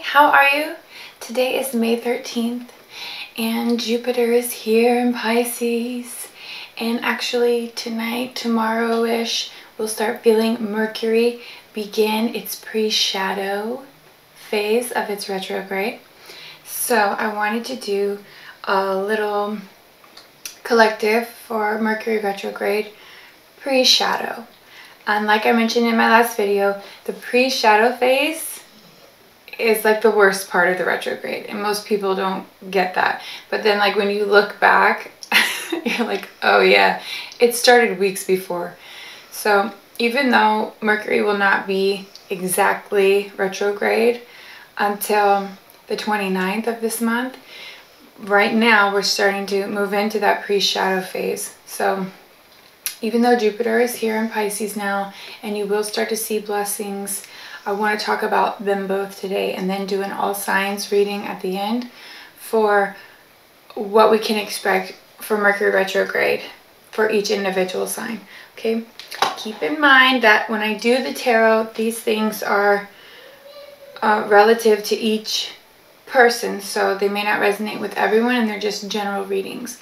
How are you? Today is May 13th and Jupiter is here in Pisces. And actually tonight, tomorrow-ish, we'll start feeling Mercury begin its pre-shadow phase of its retrograde. So I wanted to do a little collective for Mercury retrograde pre-shadow. And like I mentioned in my last video, the pre-shadow phase is like the worst part of the retrograde and most people don't get that. But then like when you look back you're like oh yeah it started weeks before. So even though mercury will not be exactly retrograde until the 29th of this month right now we're starting to move into that pre-shadow phase. So even though jupiter is here in pisces now and you will start to see blessings I want to talk about them both today and then do an all signs reading at the end for what we can expect for Mercury retrograde for each individual sign. Okay, keep in mind that when I do the tarot, these things are uh, relative to each person, so they may not resonate with everyone and they're just general readings.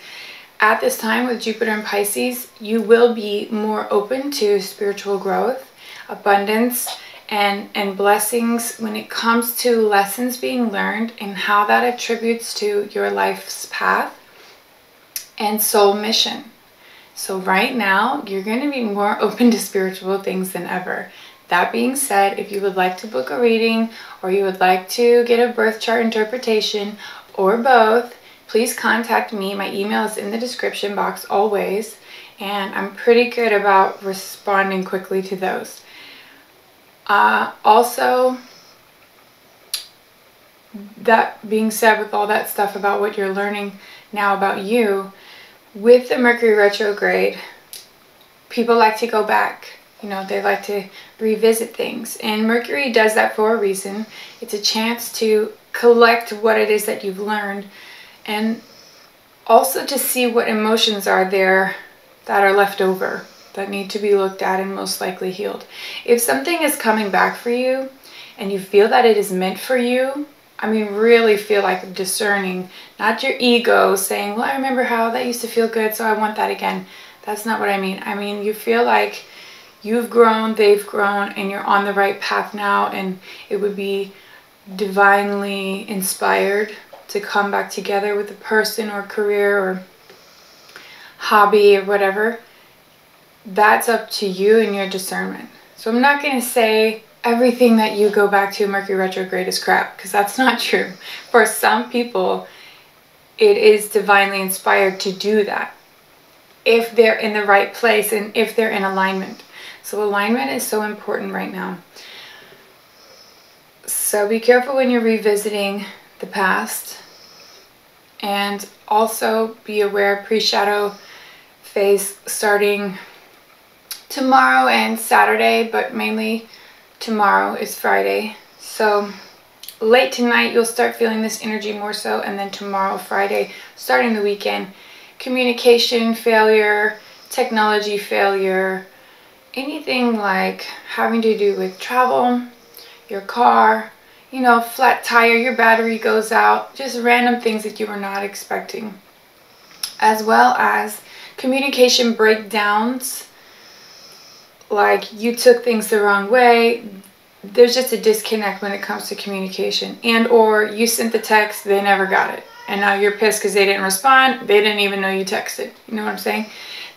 At this time with Jupiter and Pisces, you will be more open to spiritual growth, abundance, and, and blessings when it comes to lessons being learned and how that attributes to your life's path and soul mission. So right now, you're going to be more open to spiritual things than ever. That being said, if you would like to book a reading or you would like to get a birth chart interpretation or both, please contact me. My email is in the description box always, and I'm pretty good about responding quickly to those. Uh, also, that being said, with all that stuff about what you're learning now about you, with the Mercury retrograde, people like to go back. You know, they like to revisit things. And Mercury does that for a reason. It's a chance to collect what it is that you've learned and also to see what emotions are there that are left over that need to be looked at and most likely healed. If something is coming back for you and you feel that it is meant for you, I mean, really feel like discerning, not your ego saying, well, I remember how that used to feel good, so I want that again. That's not what I mean. I mean, you feel like you've grown, they've grown, and you're on the right path now, and it would be divinely inspired to come back together with a person or career or hobby or whatever that's up to you and your discernment. So I'm not going to say everything that you go back to Mercury retrograde is crap because that's not true. For some people, it is divinely inspired to do that if they're in the right place and if they're in alignment. So alignment is so important right now. So be careful when you're revisiting the past and also be aware pre-shadow phase starting tomorrow and Saturday, but mainly tomorrow is Friday. So late tonight, you'll start feeling this energy more so, and then tomorrow, Friday, starting the weekend, communication failure, technology failure, anything like having to do with travel, your car, you know, flat tire, your battery goes out, just random things that you were not expecting. As well as communication breakdowns, like you took things the wrong way. There's just a disconnect when it comes to communication. And or you sent the text they never got it. And now you're pissed because they didn't respond. They didn't even know you texted. You know what i'm saying?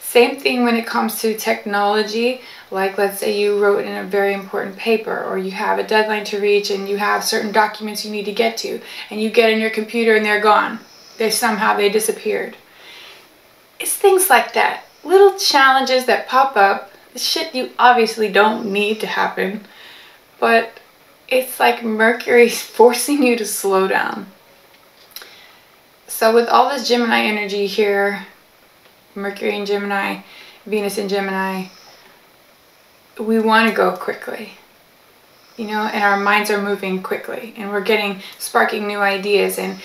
Same thing when it comes to technology. Like let's say you wrote in a very important paper or you have a deadline to reach and you have certain documents you need to get to and you get in your computer and they're gone. They somehow they disappeared. It's things like that. Little challenges that pop up shit you obviously don't need to happen, but it's like Mercury's forcing you to slow down. So with all this Gemini energy here, Mercury in Gemini, Venus in Gemini, we want to go quickly. You know, and our minds are moving quickly and we're getting, sparking new ideas and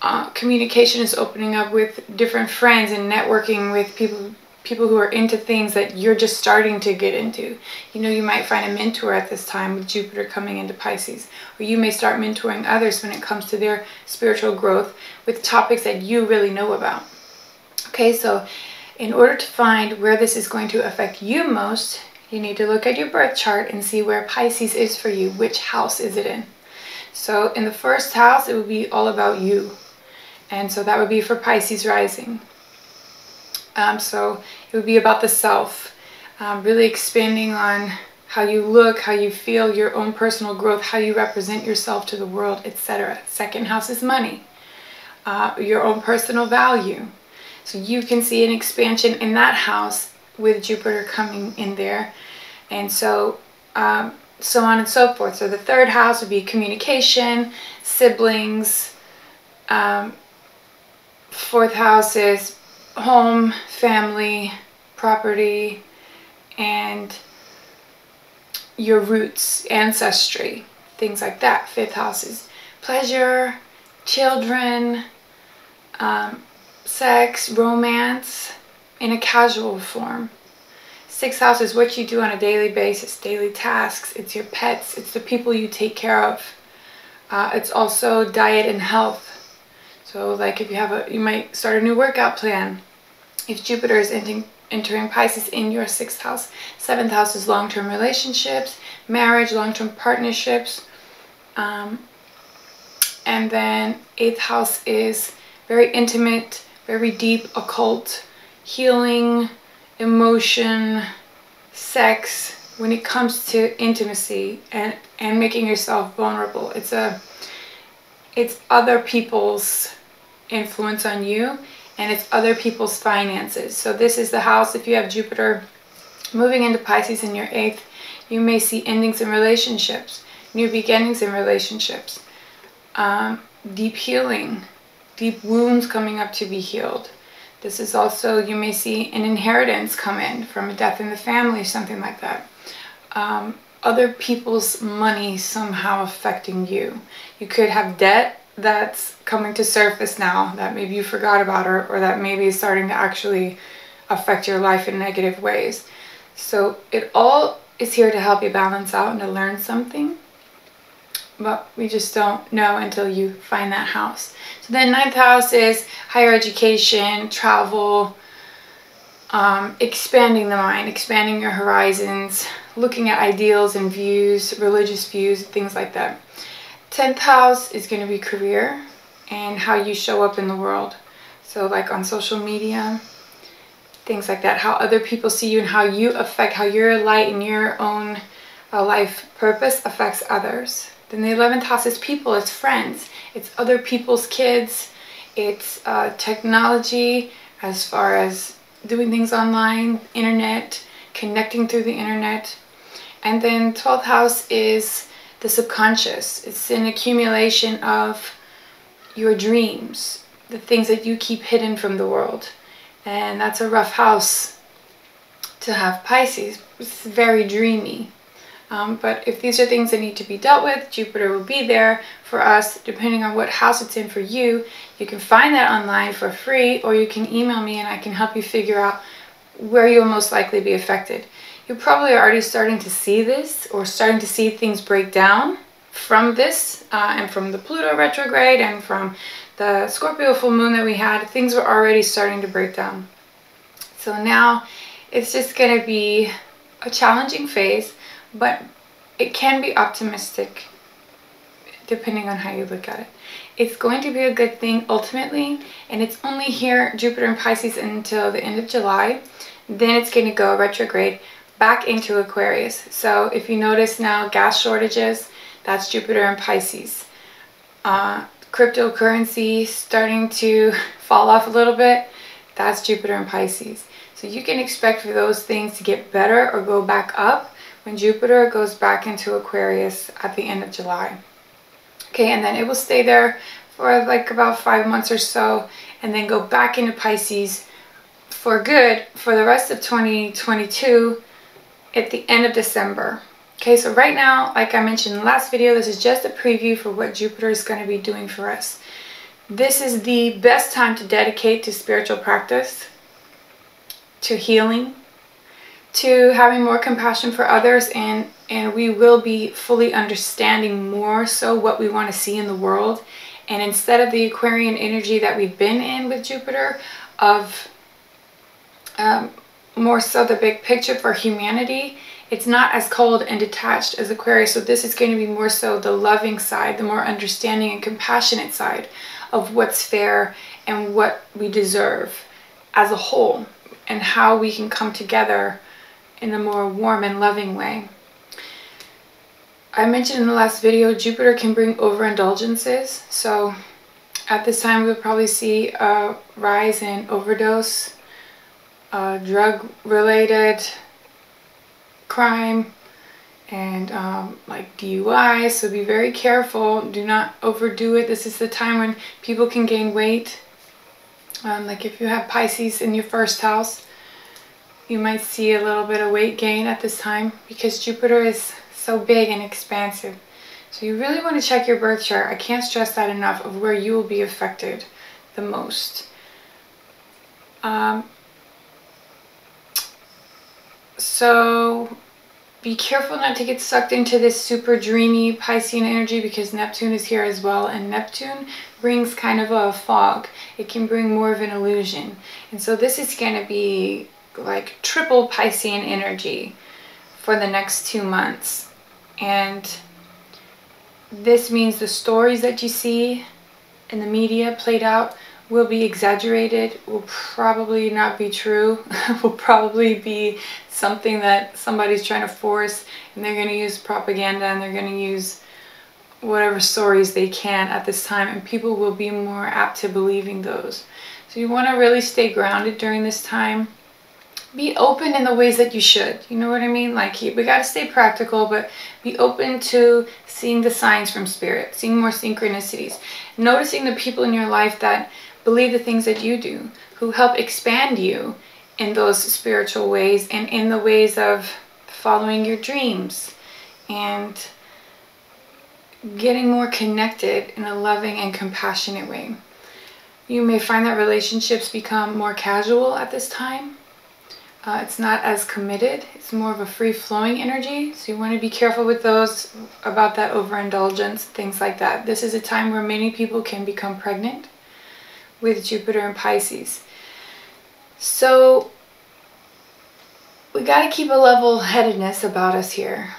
uh, communication is opening up with different friends and networking with people people who are into things that you're just starting to get into. You know, you might find a mentor at this time with Jupiter coming into Pisces, or you may start mentoring others when it comes to their spiritual growth with topics that you really know about. Okay, so in order to find where this is going to affect you most, you need to look at your birth chart and see where Pisces is for you. Which house is it in? So in the first house, it would be all about you. And so that would be for Pisces rising. Um, so it would be about the self, um, really expanding on how you look, how you feel, your own personal growth, how you represent yourself to the world, etc. Second house is money, uh, your own personal value. So you can see an expansion in that house with Jupiter coming in there. And so, um, so on and so forth. So the third house would be communication, siblings. Um, fourth house is home, family, property, and your roots, ancestry, things like that. Fifth house is pleasure, children, um, sex, romance in a casual form. Sixth house is what you do on a daily basis, daily tasks. It's your pets. It's the people you take care of. Uh, it's also diet and health. So like if you have a, you might start a new workout plan. If Jupiter is entering, entering Pisces in your sixth house. Seventh house is long-term relationships, marriage, long-term partnerships. Um, and then eighth house is very intimate, very deep, occult, healing, emotion, sex, when it comes to intimacy and, and making yourself vulnerable. It's a it's other people's influence on you and it's other people's finances. So this is the house, if you have Jupiter moving into Pisces in your eighth, you may see endings in relationships, new beginnings in relationships, um, deep healing, deep wounds coming up to be healed. This is also, you may see an inheritance come in from a death in the family, something like that. Um, other people's money somehow affecting you. You could have debt that's coming to surface now that maybe you forgot about or, or that maybe is starting to actually affect your life in negative ways. So it all is here to help you balance out and to learn something. But we just don't know until you find that house. So then ninth house is higher education, travel, um, expanding the mind, expanding your horizons, looking at ideals and views, religious views, things like that. 10th house is going to be career and how you show up in the world. So like on social media, things like that, how other people see you and how you affect, how your light and your own uh, life purpose affects others. Then the 11th house is people, it's friends, it's other people's kids, it's uh, technology as far as doing things online, internet, connecting through the internet. And then 12th house is the subconscious. It's an accumulation of your dreams, the things that you keep hidden from the world. And that's a rough house to have Pisces. It's very dreamy. Um, but if these are things that need to be dealt with, Jupiter will be there for us depending on what house it's in for you. You can find that online for free or you can email me and I can help you figure out where you'll most likely be affected you probably already starting to see this or starting to see things break down from this uh, and from the Pluto retrograde and from the Scorpio full moon that we had, things were already starting to break down. So now it's just going to be a challenging phase, but it can be optimistic depending on how you look at it. It's going to be a good thing ultimately, and it's only here, Jupiter and Pisces, until the end of July. Then it's going to go retrograde back into Aquarius. So if you notice now gas shortages, that's Jupiter and Pisces. Uh, cryptocurrency starting to fall off a little bit, that's Jupiter and Pisces. So you can expect for those things to get better or go back up when Jupiter goes back into Aquarius at the end of July. Okay, and then it will stay there for like about five months or so and then go back into Pisces for good for the rest of 2022 at the end of December. Okay, so right now, like I mentioned in the last video, this is just a preview for what Jupiter is going to be doing for us. This is the best time to dedicate to spiritual practice. to healing, to having more compassion for others and and we will be fully understanding more so what we want to see in the world and instead of the Aquarian energy that we've been in with Jupiter of um, more so the big picture for humanity it's not as cold and detached as Aquarius so this is going to be more so the loving side the more understanding and compassionate side of what's fair and what we deserve as a whole and how we can come together in a more warm and loving way. I mentioned in the last video, Jupiter can bring overindulgences. So at this time, we'll probably see a rise in overdose, uh, drug-related crime, and um, like DUI. So be very careful. Do not overdo it. This is the time when people can gain weight. Um, like if you have Pisces in your first house, you might see a little bit of weight gain at this time because Jupiter is so big and expansive. So you really want to check your birth chart. I can't stress that enough of where you will be affected the most. Um, so be careful not to get sucked into this super dreamy Piscean energy because Neptune is here as well and Neptune brings kind of a fog. It can bring more of an illusion. And so this is going to be like triple Piscean energy for the next two months. And this means the stories that you see in the media played out will be exaggerated, will probably not be true, will probably be something that somebody's trying to force and they're going to use propaganda and they're going to use whatever stories they can at this time and people will be more apt to believing those. So you want to really stay grounded during this time be open in the ways that you should. You know what I mean? Like we got to stay practical, but be open to seeing the signs from spirit, seeing more synchronicities, noticing the people in your life that believe the things that you do, who help expand you in those spiritual ways and in the ways of following your dreams and getting more connected in a loving and compassionate way. You may find that relationships become more casual at this time uh, it's not as committed. It's more of a free-flowing energy. So you want to be careful with those about that overindulgence, things like that. This is a time where many people can become pregnant with Jupiter and Pisces. So we got to keep a level-headedness about us here.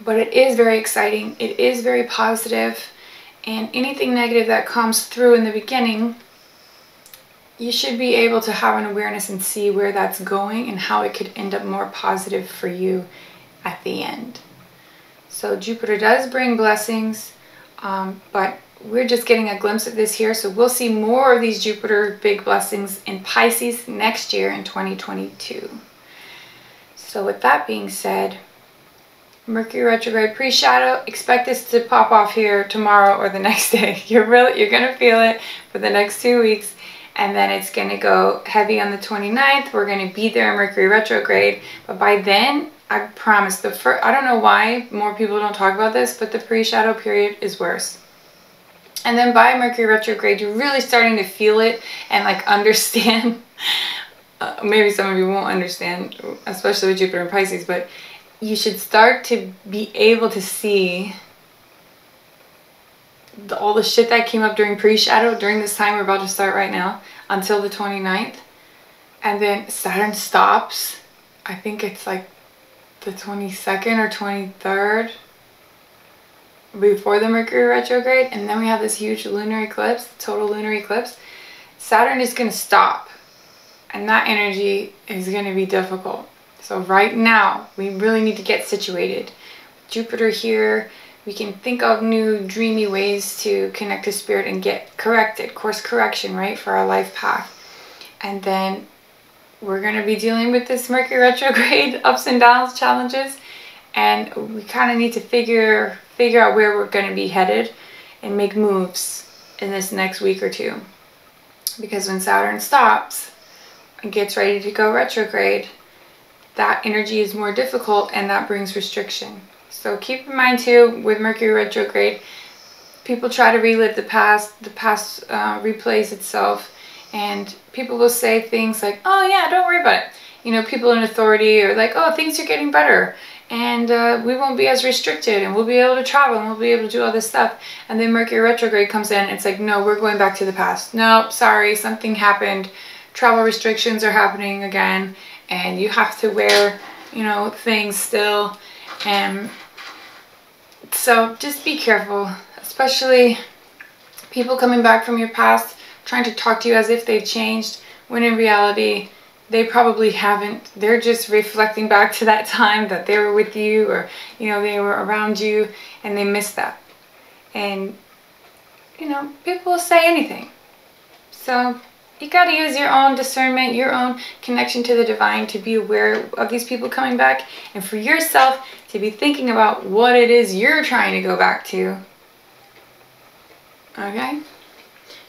But it is very exciting. It is very. And anything negative that comes through in the beginning you should be able to have an awareness and see where that's going and how it could end up more positive for you at the end. So Jupiter does bring blessings, um, but we're just getting a glimpse of this here. So we'll see more of these Jupiter big blessings in Pisces next year in 2022. So with that being said, Mercury retrograde pre-shadow, expect this to pop off here tomorrow or the next day. You're really, you're going to feel it for the next two weeks and then it's going to go heavy on the 29th. We're going to be there in Mercury retrograde, but by then, I promise, the first, I don't know why more people don't talk about this, but the pre-shadow period is worse. And then by Mercury retrograde, you're really starting to feel it and like understand. uh, maybe some of you won't understand, especially with Jupiter and Pisces, but you should start to be able to see the, all the shit that came up during pre-shadow during this time we're about to start right now until the 29th and then Saturn stops. I think it's like the 22nd or 23rd before the Mercury retrograde and then we have this huge lunar eclipse total lunar eclipse Saturn is going to stop and that energy is going to be difficult so right now we really need to get situated Jupiter here we can think of new dreamy ways to connect to spirit and get corrected, course correction, right, for our life path. And then we're going to be dealing with this Mercury retrograde ups and downs challenges. And we kind of need to figure figure out where we're going to be headed and make moves in this next week or two. Because when Saturn stops and gets ready to go retrograde, that energy is more difficult and that brings restriction. So keep in mind too, with Mercury retrograde, people try to relive the past, the past uh, replays itself, and people will say things like, oh yeah, don't worry about it. you know, people in authority are like, oh, things are getting better and uh, we won't be as restricted and we'll be able to travel and we'll be able to do all this stuff. And then Mercury retrograde comes in it's like, no, we're going back to the past. No, sorry, something happened. Travel restrictions are happening again and you have to wear, you know, things still. And so just be careful, especially people coming back from your past trying to talk to you as if they've changed when in reality they probably haven't. They're just reflecting back to that time that they were with you or, you know, they were around you and they missed that. And, you know, people will say anything. So you got to use your own discernment, your own connection to the divine to be aware of these people coming back and for yourself to be thinking about what it is you're trying to go back to. Okay?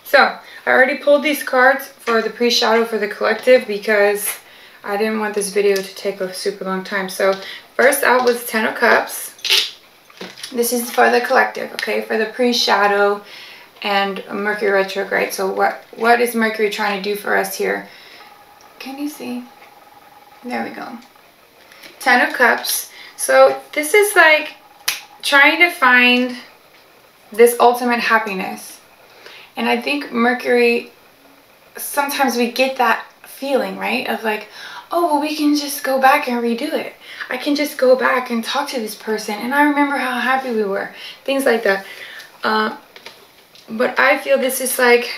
So, I already pulled these cards for the pre-shadow for the collective because I didn't want this video to take a super long time. So, first out was Ten of Cups. This is for the collective, okay? For the pre-shadow and Mercury retrograde. So what, what is Mercury trying to do for us here? Can you see? There we go. Ten of Cups. So this is like trying to find this ultimate happiness and I think Mercury, sometimes we get that feeling, right? Of like, oh, well, we can just go back and redo it. I can just go back and talk to this person. And I remember how happy we were. Things like that. Uh, but I feel this is like,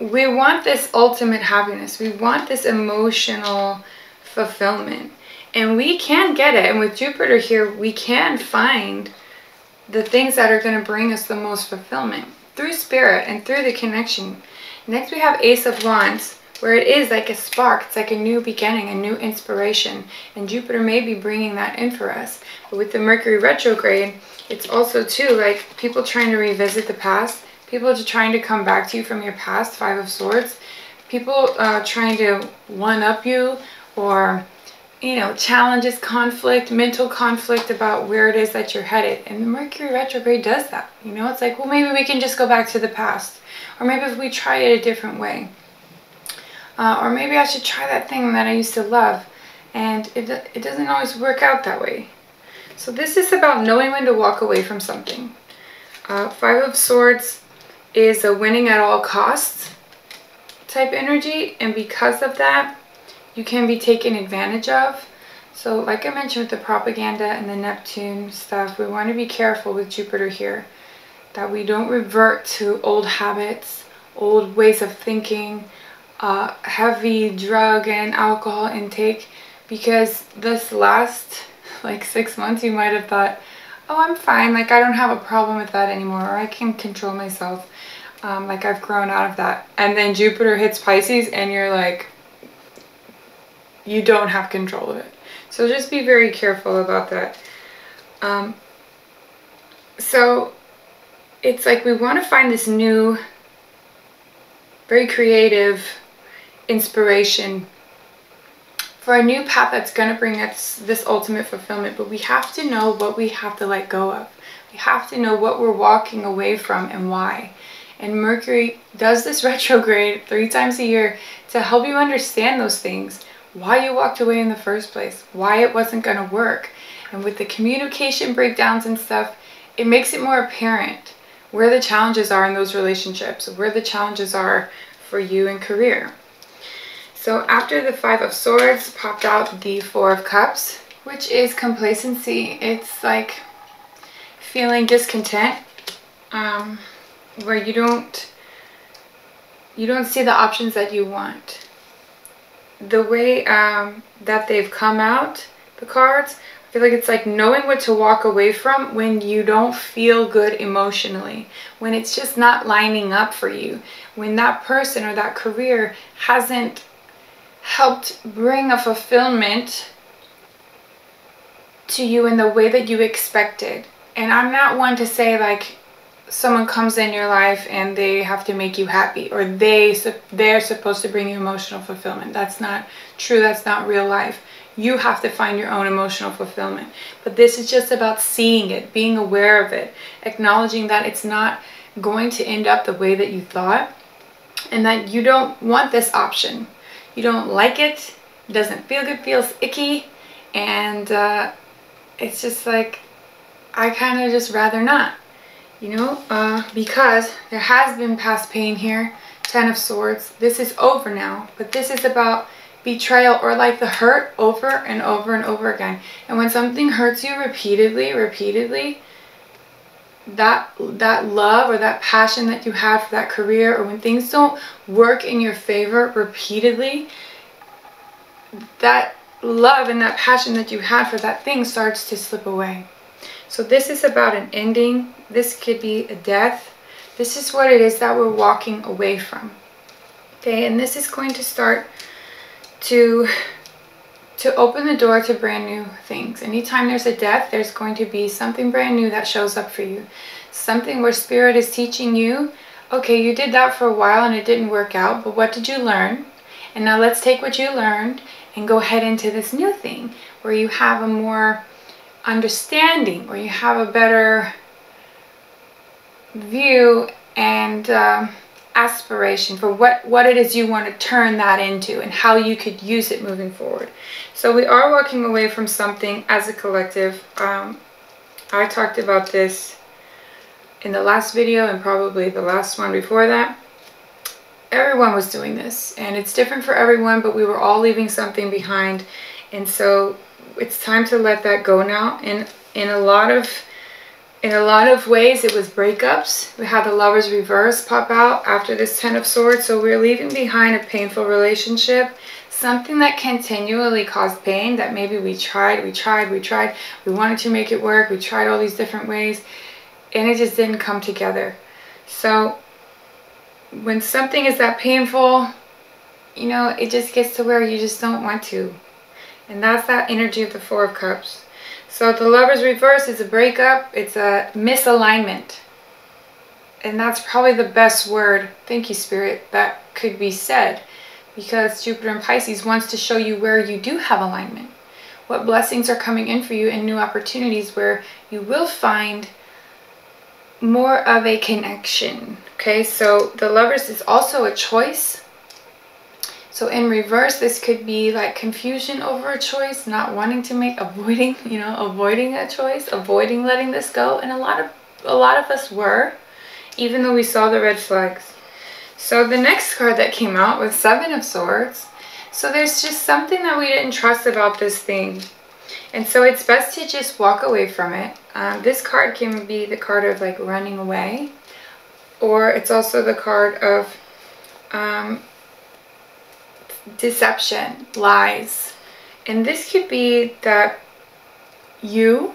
we want this ultimate happiness. We want this emotional fulfillment. And we can get it. And with Jupiter here, we can find the things that are going to bring us the most fulfillment through spirit and through the connection. Next we have Ace of Wands, where it is like a spark. It's like a new beginning, a new inspiration. And Jupiter may be bringing that in for us. But with the Mercury retrograde, it's also too like people trying to revisit the past, people trying to come back to you from your past, Five of Swords, people uh, trying to one-up you or you know, challenges, conflict, mental conflict about where it is that you're headed. And the Mercury retrograde does that. You know, it's like, well, maybe we can just go back to the past. Or maybe if we try it a different way. Uh, or maybe I should try that thing that I used to love. And it, it doesn't always work out that way. So this is about knowing when to walk away from something. Uh, Five of Swords is a winning at all costs type energy. And because of that, you can be taken advantage of. So like I mentioned with the propaganda and the Neptune stuff, we want to be careful with Jupiter here. That we don't revert to old habits, old ways of thinking, uh, heavy drug and alcohol intake. Because this last like six months you might have thought, oh I'm fine, like I don't have a problem with that anymore or I can control myself. Um, like I've grown out of that. And then Jupiter hits Pisces and you're like, you don't have control of it. So just be very careful about that. Um, so it's like we want to find this new, very creative inspiration for a new path that's going to bring us this ultimate fulfillment. But we have to know what we have to let go of. We have to know what we're walking away from and why. And Mercury does this retrograde three times a year to help you understand those things why you walked away in the first place, why it wasn't going to work. And with the communication breakdowns and stuff, it makes it more apparent where the challenges are in those relationships, where the challenges are for you in career. So after the Five of Swords popped out the Four of Cups, which is complacency. It's like feeling discontent, um, where you don't you don't see the options that you want the way um, that they've come out, the cards, I feel like it's like knowing what to walk away from when you don't feel good emotionally, when it's just not lining up for you, when that person or that career hasn't helped bring a fulfillment to you in the way that you expected. And I'm not one to say like someone comes in your life and they have to make you happy or they they're supposed to bring you emotional fulfillment. That's not true. That's not real life. You have to find your own emotional fulfillment. But this is just about seeing it being aware of it acknowledging that it's not going to end up the way that you thought and that you don't want this option. You don't like it. It doesn't feel good, feels icky. And uh, it's just like, I kind of just rather not. You know, uh, because there has been past pain here. Ten of Swords. This is over now. But this is about betrayal or like the hurt over and over and over again. And when something hurts you repeatedly, repeatedly, that that love or that passion that you had for that career or when things don't work in your favor repeatedly, that love and that passion that you had for that thing starts to slip away. So this is about an ending. This could be a death. This is what it is that we're walking away from. Okay, and this is going to start to to open the door to brand new things. Anytime there's a death, there's going to be something brand new that shows up for you. Something where spirit is teaching you, okay, you did that for a while and it didn't work out, but what did you learn? And now let's take what you learned and go ahead into this new thing where you have a more understanding, or you have a better view and uh, aspiration for what, what it is you want to turn that into and how you could use it moving forward. So we are walking away from something as a collective. Um, I talked about this in the last video and probably the last one before that. Everyone was doing this and it's different for everyone, but we were all leaving something behind. And so it's time to let that go now. And in a lot of in a lot of ways, it was breakups. We had the lover's reverse pop out after this Ten of Swords. So we're leaving behind a painful relationship. Something that continually caused pain that maybe we tried, we tried, we tried. We wanted to make it work. We tried all these different ways. And it just didn't come together. So when something is that painful, you know, it just gets to where you just don't want to. And that's that energy of the Four of Cups. So the lover's reverse is a breakup. It's a misalignment. And that's probably the best word, thank you spirit, that could be said. Because Jupiter in Pisces wants to show you where you do have alignment. What blessings are coming in for you and new opportunities where you will find more of a connection. Okay, so the lovers is also a choice so in reverse, this could be like confusion over a choice, not wanting to make, avoiding, you know, avoiding a choice, avoiding letting this go. And a lot of, a lot of us were, even though we saw the red flags. So the next card that came out was Seven of Swords. So there's just something that we didn't trust about this thing. And so it's best to just walk away from it. Um, this card can be the card of like running away. Or it's also the card of um, deception, lies. And this could be that you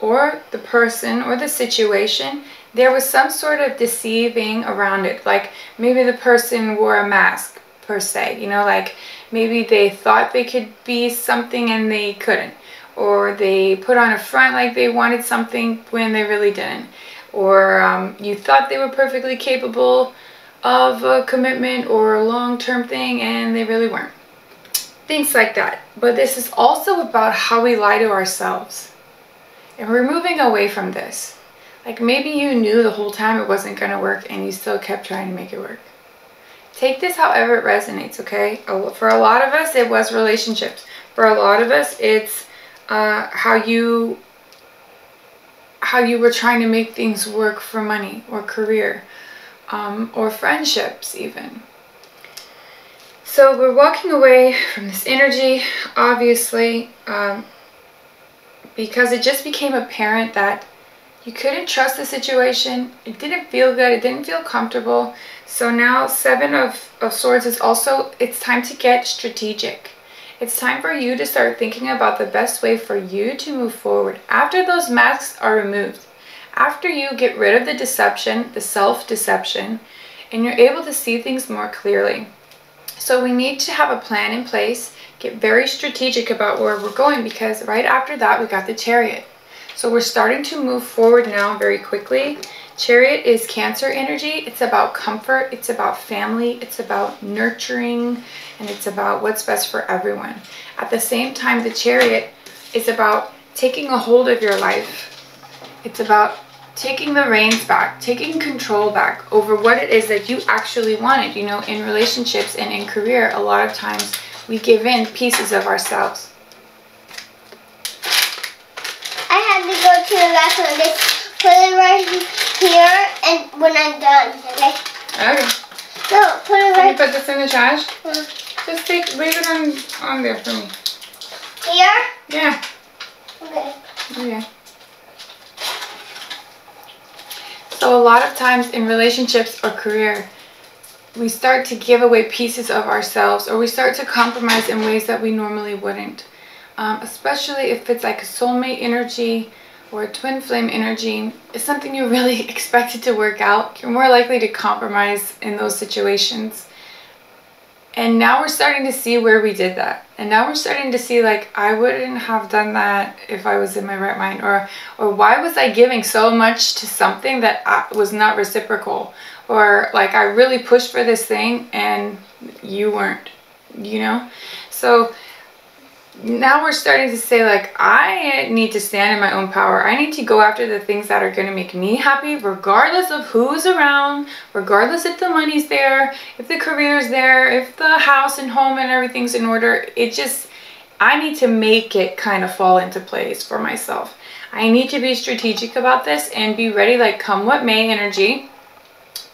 or the person or the situation, there was some sort of deceiving around it. Like maybe the person wore a mask per se, you know, like maybe they thought they could be something and they couldn't. Or they put on a front like they wanted something when they really didn't. Or um, you thought they were perfectly capable of a commitment or a long-term thing and they really weren't. Things like that. But this is also about how we lie to ourselves. And we're moving away from this. Like maybe you knew the whole time it wasn't going to work and you still kept trying to make it work. Take this however it resonates, okay? For a lot of us, it was relationships. For a lot of us, it's uh, how you how you were trying to make things work for money or career um, or friendships even. So we're walking away from this energy, obviously, um, because it just became apparent that you couldn't trust the situation. It didn't feel good. It didn't feel comfortable. So now Seven of, of Swords is also, it's time to get strategic. It's time for you to start thinking about the best way for you to move forward after those masks are removed after you get rid of the deception, the self-deception, and you're able to see things more clearly. So we need to have a plan in place, get very strategic about where we're going because right after that we got the chariot. So we're starting to move forward now very quickly. Chariot is cancer energy. It's about comfort. It's about family. It's about nurturing. And it's about what's best for everyone. At the same time, the chariot is about taking a hold of your life. It's about taking the reins back, taking control back over what it is that you actually wanted. You know, in relationships and in career, a lot of times we give in pieces of ourselves. I have to go to the bathroom. Just put it right here, and when I'm done, okay? Okay. No, put it Can you put this in the trash? uh, Just take, leave it on, on there for me. here. Yeah. Okay. Okay. So a lot of times in relationships or career, we start to give away pieces of ourselves or we start to compromise in ways that we normally wouldn't. Um, especially if it's like a soulmate energy or a twin flame energy, it's something you really expected to work out. You're more likely to compromise in those situations. And now we're starting to see where we did that. And now we're starting to see like I wouldn't have done that if I was in my right mind or or why was I giving so much to something that I, was not reciprocal or like I really pushed for this thing and you weren't, you know? So now we're starting to say like i need to stand in my own power. I need to go after the things that are going to make me happy regardless of who's around regardless if the money's there if the career's there if the house and home and everything's in order. It just i need to make it kind of fall into place for myself. I need to be strategic about this and be ready like come what may energy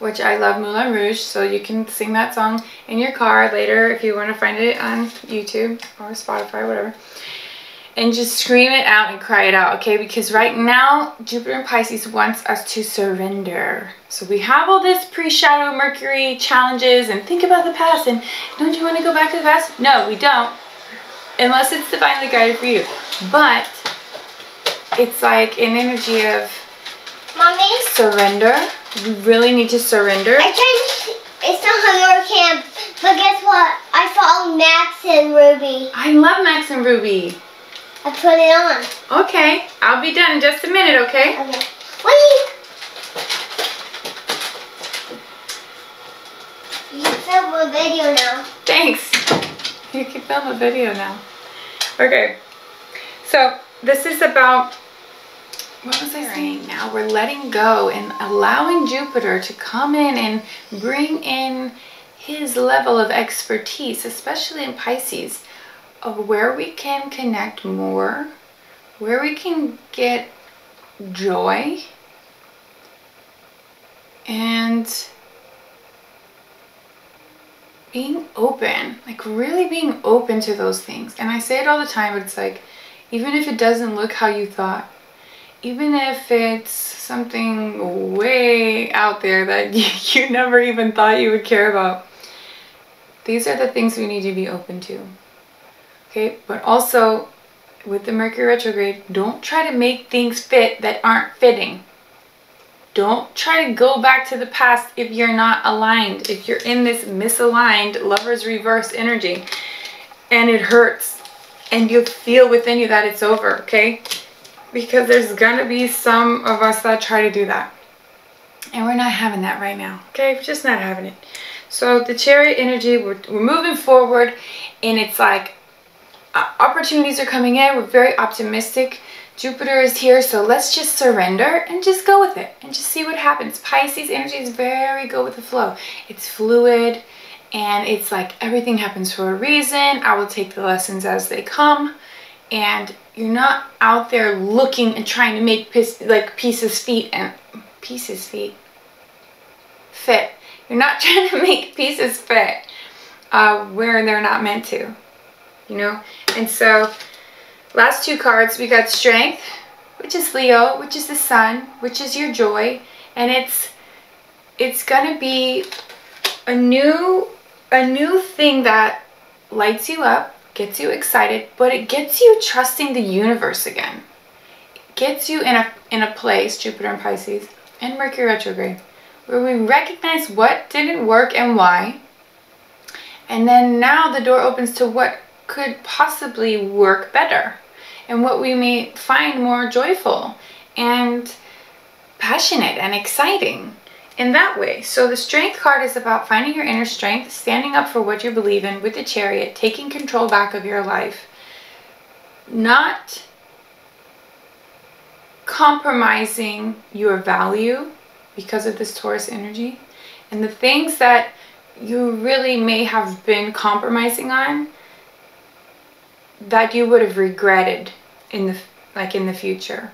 which I love Moulin Rouge, so you can sing that song in your car later if you want to find it on YouTube or Spotify, whatever. And just scream it out and cry it out, okay? Because right now, Jupiter and Pisces wants us to surrender. So we have all this pre-shadow Mercury challenges and think about the past and don't you want to go back to the past? No, we don't. Unless it's divinely guided for you. But it's like an energy of Mommy, surrender. You really need to surrender. I tried. It's not Hunger Camp, but guess what? I followed Max and Ruby. I love Max and Ruby. I put it on. Okay, I'll be done in just a minute, okay? Okay. Wait. You can film a video now. Thanks. You can film a video now. Okay, so this is about, what was I saying now? We're letting go and allowing Jupiter to come in and bring in his level of expertise, especially in Pisces, of where we can connect more, where we can get joy, and being open, like really being open to those things. And I say it all the time, but it's like, even if it doesn't look how you thought, even if it's something way out there that you, never even thought you would care about, these are the things we need to be open to. Okay, but also with the Mercury retrograde, don't try to make things fit that aren't fitting. Don't try to go back to the past if you're not aligned, if you're in this misaligned lover's reverse energy and it hurts and you feel within you that it's over, okay? Because there's gonna be some of us that try to do that. And we're not having that right now, okay? We're just not having it. So the chariot energy, we're, we're moving forward and it's like uh, opportunities are coming in. We're very optimistic. Jupiter is here, so let's just surrender and just go with it and just see what happens. Pisces energy is very go with the flow. It's fluid and it's like everything happens for a reason. I will take the lessons as they come and you're not out there looking and trying to make piece, like pieces feet and pieces feet fit. You're not trying to make pieces fit uh, where they're not meant to, you know? And so Last two cards, we got Strength, which is Leo, which is the Sun, which is your joy. And it's it's gonna be a new a new thing that lights you up, gets you excited, but it gets you trusting the universe again. It gets you in a in a place, Jupiter and Pisces, and Mercury retrograde, where we recognize what didn't work and why. And then now the door opens to what could possibly work better and what we may find more joyful and passionate and exciting in that way. So the strength card is about finding your inner strength, standing up for what you believe in with the chariot, taking control back of your life, not compromising your value because of this Taurus energy. And the things that you really may have been compromising on, that you would have regretted in the like in the future.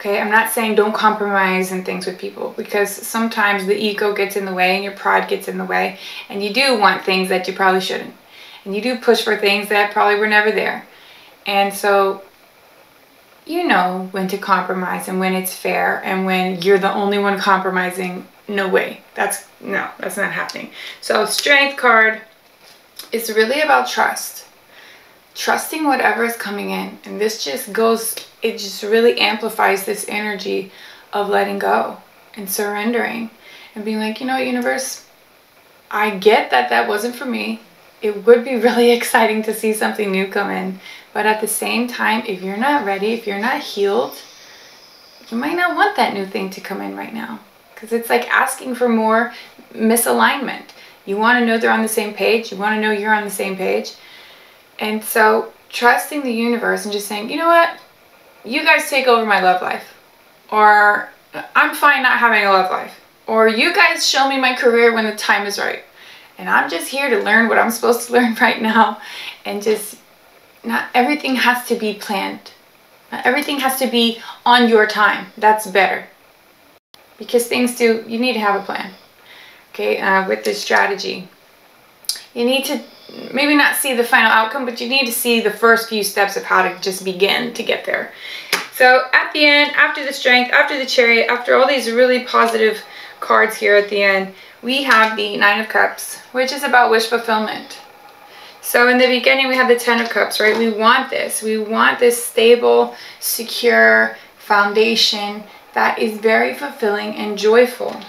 Okay, I'm not saying don't compromise and things with people because sometimes the ego gets in the way and your pride gets in the way and you do want things that you probably shouldn't. And you do push for things that probably were never there. And so you know when to compromise and when it's fair and when you're the only one compromising. No way. That's no, that's not happening. So strength card is really about trust. Trusting whatever is coming in. And this just goes it just really amplifies this energy of letting go and surrendering and being like, you know, universe, I get that that wasn't for me. It would be really exciting to see something new come in. But at the same time, if you're not ready, if you're not healed, you might not want that new thing to come in right now. Because it's like asking for more misalignment. You want to know they're on the same page. You want to know you're on the same page. And so trusting the universe and just saying, you know what? you guys take over my love life. Or I'm fine not having a love life. Or you guys show me my career when the time is right. And I'm just here to learn what I'm supposed to learn right now. And just, not everything has to be planned. Not everything has to be on your time. That's better. Because things do, you need to have a plan. Okay, uh, with this strategy. You need to maybe not see the final outcome, but you need to see the first few steps of how to just begin to get there. So at the end, after the strength, after the chariot, after all these really positive cards here at the end, we have the Nine of Cups, which is about wish fulfillment. So in the beginning, we have the Ten of Cups, right? We want this. We want this stable, secure foundation that is very fulfilling and joyful.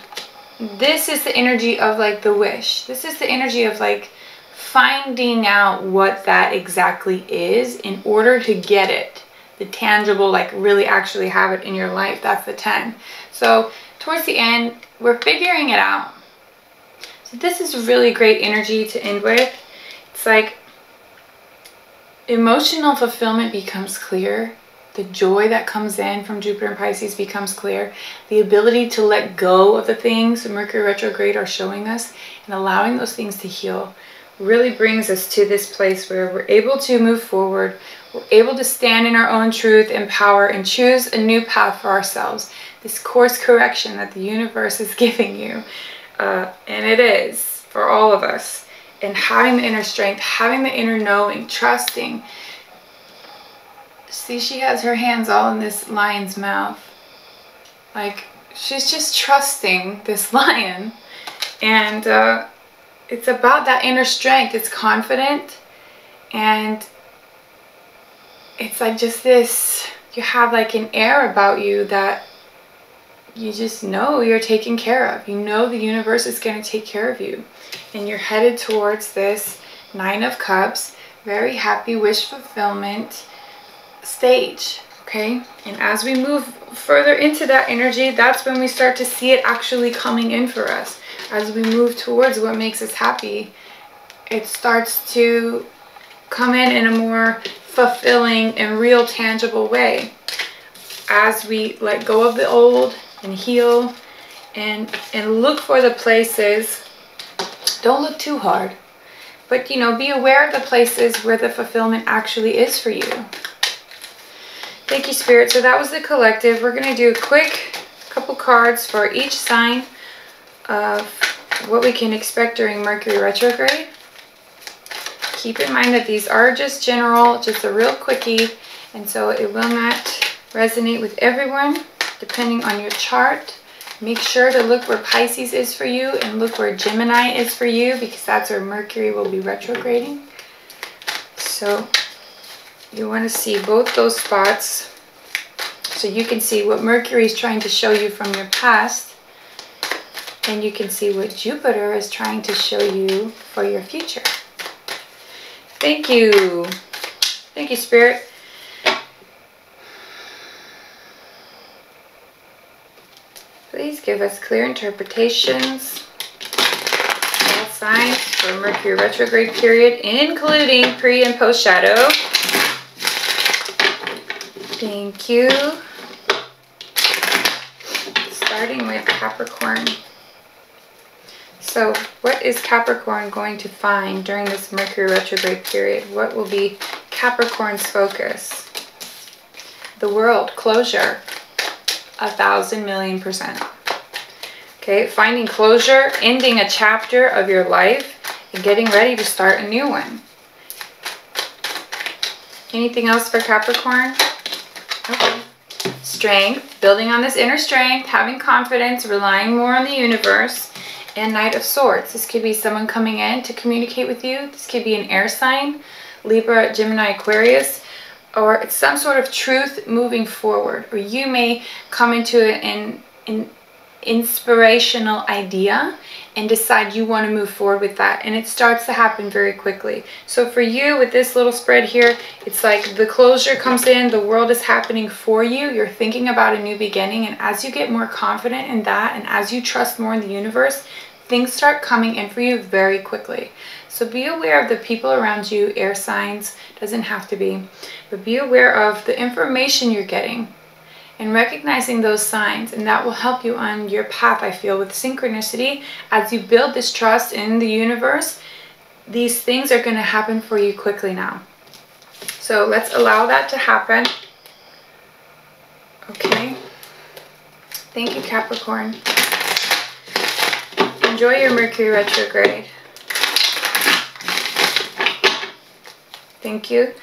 This is the energy of like the wish. This is the energy of like finding out what that exactly is in order to get it the tangible like really actually have it in your life that's the 10 so towards the end we're figuring it out. So this is really great energy to end with. It's like emotional fulfillment becomes clear. The joy that comes in from Jupiter and Pisces becomes clear. The ability to let go of the things Mercury retrograde are showing us and allowing those things to heal really brings us to this place where we're able to move forward, we're able to stand in our own truth and power and choose a new path for ourselves. This course correction that the universe is giving you, uh, and it is for all of us. And having the inner strength, having the inner knowing, trusting. See, she has her hands all in this lion's mouth. Like, she's just trusting this lion. And, uh, it's about that inner strength. It's confident and it's like just this, you have like an air about you that you just know you're taken care of. You know the universe is going to take care of you. And you're headed towards this Nine of Cups, very happy wish fulfillment stage. Okay? And as we move further into that energy, that's when we start to see it actually coming in for us. As we move towards what makes us happy, it starts to come in in a more fulfilling and real tangible way. As we let go of the old and heal and and look for the places don't look too hard but you know be aware of the places where the fulfillment actually is for you thank you spirit so that was the collective we're going to do a quick couple cards for each sign of what we can expect during Mercury retrograde. Keep in mind that these are just general, just a real quickie, and so it will not resonate with everyone depending on your chart. Make sure to look where Pisces is for you and look where Gemini is for you because that's where Mercury will be retrograding. So you want to see both those spots so you can see what Mercury is trying to show you from your past and you can see what Jupiter is trying to show you for your future. Thank you. Thank you, Spirit. Please give us clear interpretations. All signs for Mercury retrograde period, including pre and post shadow. Thank you. Starting with Capricorn. So what is Capricorn going to find during this Mercury retrograde period? What will be Capricorn's focus? The world, closure, a thousand million percent. Okay, finding closure, ending a chapter of your life, and getting ready to start a new one. Anything else for Capricorn? Strength, building on this inner strength, having confidence, relying more on the universe, and Knight of Swords. This could be someone coming in to communicate with you. This could be an air sign, Libra, Gemini, Aquarius, or it's some sort of truth moving forward. Or you may come into an, an inspirational idea and decide you want to move forward with that. And it starts to happen very quickly. So for you with this little spread here it's like the closure comes in the world is happening for you you're thinking about a new beginning and as you get more confident in that and as you trust more in the universe things start coming in for you very quickly. So be aware of the people around you air signs doesn't have to be but be aware of the information you're getting and recognizing those signs and that will help you on your path I feel with synchronicity. As you build this trust in the universe these things are going to happen for you quickly now. So let's allow that to happen. Okay. Thank you Capricorn. Enjoy your Mercury retrograde. Thank you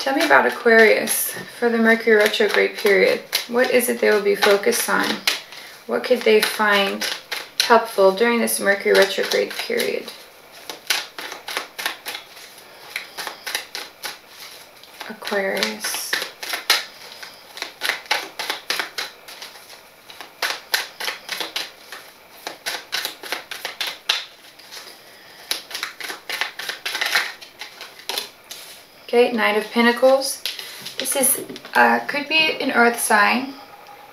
Tell me about Aquarius for the Mercury retrograde period. What is it they will be focused on? What could they find helpful during this Mercury retrograde period? Aquarius. Okay, Knight of Pentacles. This is uh, could be an earth sign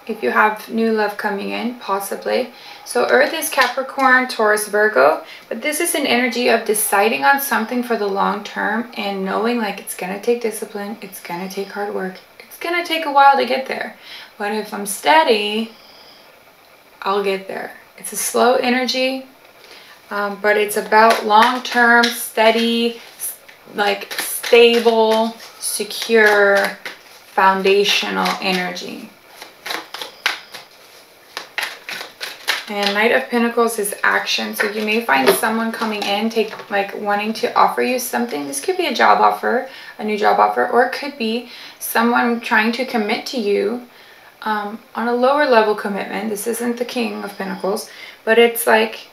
if you have new love coming in, possibly. So earth is Capricorn, Taurus, Virgo, but this is an energy of deciding on something for the long term and knowing like it's going to take discipline, it's going to take hard work, it's going to take a while to get there. But if I'm steady, I'll get there. It's a slow energy, um, but it's about long-term, steady, like stable, secure, foundational energy. And Knight of Pentacles is action. So you may find someone coming in, take like wanting to offer you something. This could be a job offer, a new job offer, or it could be someone trying to commit to you um, on a lower level commitment. This isn't the King of Pentacles, but it's like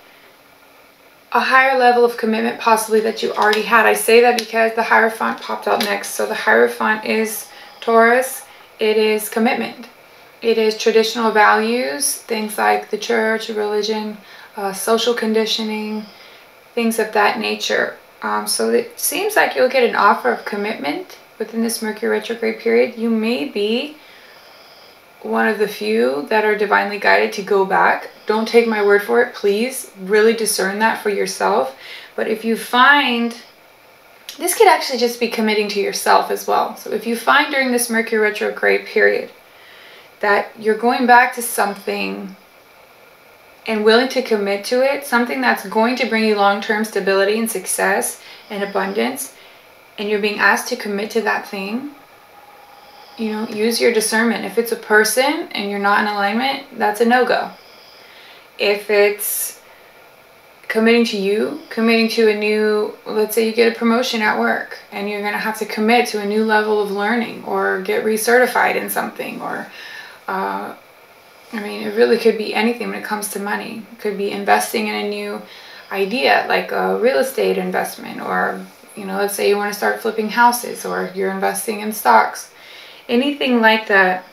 a higher level of commitment possibly that you already had. I say that because the Hierophant popped out next. So the Hierophant is Taurus. It is commitment. It is traditional values, things like the church, religion, uh, social conditioning, things of that nature. Um, so it seems like you'll get an offer of commitment within this Mercury retrograde period. You may be one of the few that are divinely guided to go back. Don't take my word for it, please. Really discern that for yourself. But if you find, this could actually just be committing to yourself as well. So if you find during this Mercury retrograde period that you're going back to something and willing to commit to it, something that's going to bring you long-term stability and success and abundance, and you're being asked to commit to that thing, you know, use your discernment. If it's a person and you're not in alignment, that's a no-go. If it's committing to you, committing to a new, let's say you get a promotion at work and you're going to have to commit to a new level of learning or get recertified in something or, uh, I mean, it really could be anything when it comes to money. It could be investing in a new idea like a real estate investment or, you know, let's say you want to start flipping houses or you're investing in stocks anything like that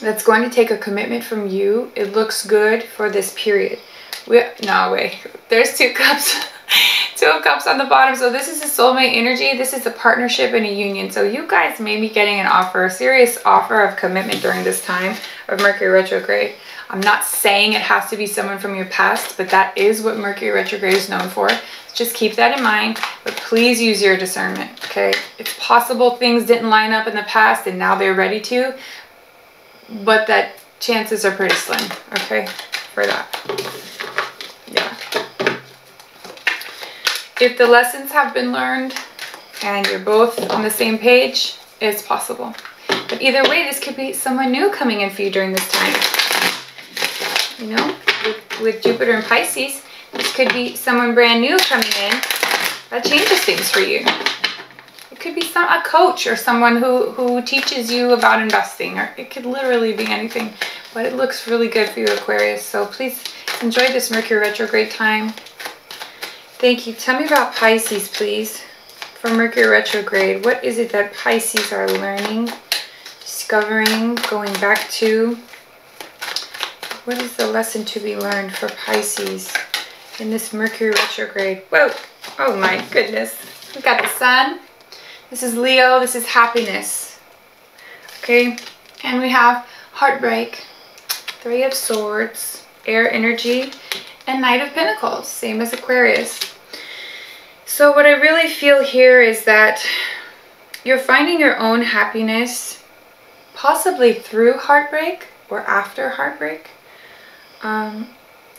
that's going to take a commitment from you, it looks good for this period. We, no, wait, there's two cups. two cups on the bottom. So this is a soulmate energy. This is a partnership and a union. So you guys may be getting an offer, a serious offer of commitment during this time of Mercury retrograde. I'm not saying it has to be someone from your past, but that is what Mercury retrograde is known for. Just keep that in mind, but please use your discernment, okay? It's possible things didn't line up in the past and now they're ready to, but that chances are pretty slim, okay, for that. Yeah. If the lessons have been learned and you're both on the same page, it's possible. But either way, this could be someone new coming in for you during this time. You know, with, with Jupiter and Pisces, this could be someone brand new coming in that changes things for you. It could be some a coach or someone who, who teaches you about investing, or it could literally be anything. But it looks really good for you, Aquarius. So please enjoy this Mercury retrograde time. Thank you. Tell me about Pisces, please. For Mercury retrograde, what is it that Pisces are learning, discovering, going back to? What is the lesson to be learned for Pisces in this Mercury retrograde? Whoa! Oh my goodness. We got the sun. This is Leo. This is happiness. Okay. And we have heartbreak, three of swords, air energy, and knight of pentacles, same as Aquarius. So what I really feel here is that you're finding your own happiness possibly through heartbreak or after heartbreak. Um,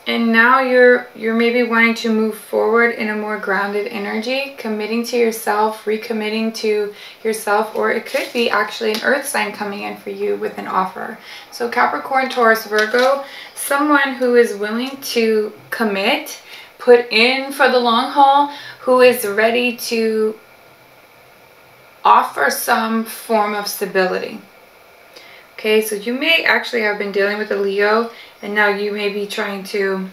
and now you're you're maybe wanting to move forward in a more grounded energy committing to yourself recommitting to yourself or it could be actually an earth sign coming in for you with an offer. So capricorn taurus virgo someone who is willing to commit put in for the long haul who is ready to offer some form of stability Okay, so you may actually have been dealing with a Leo and now you may be trying to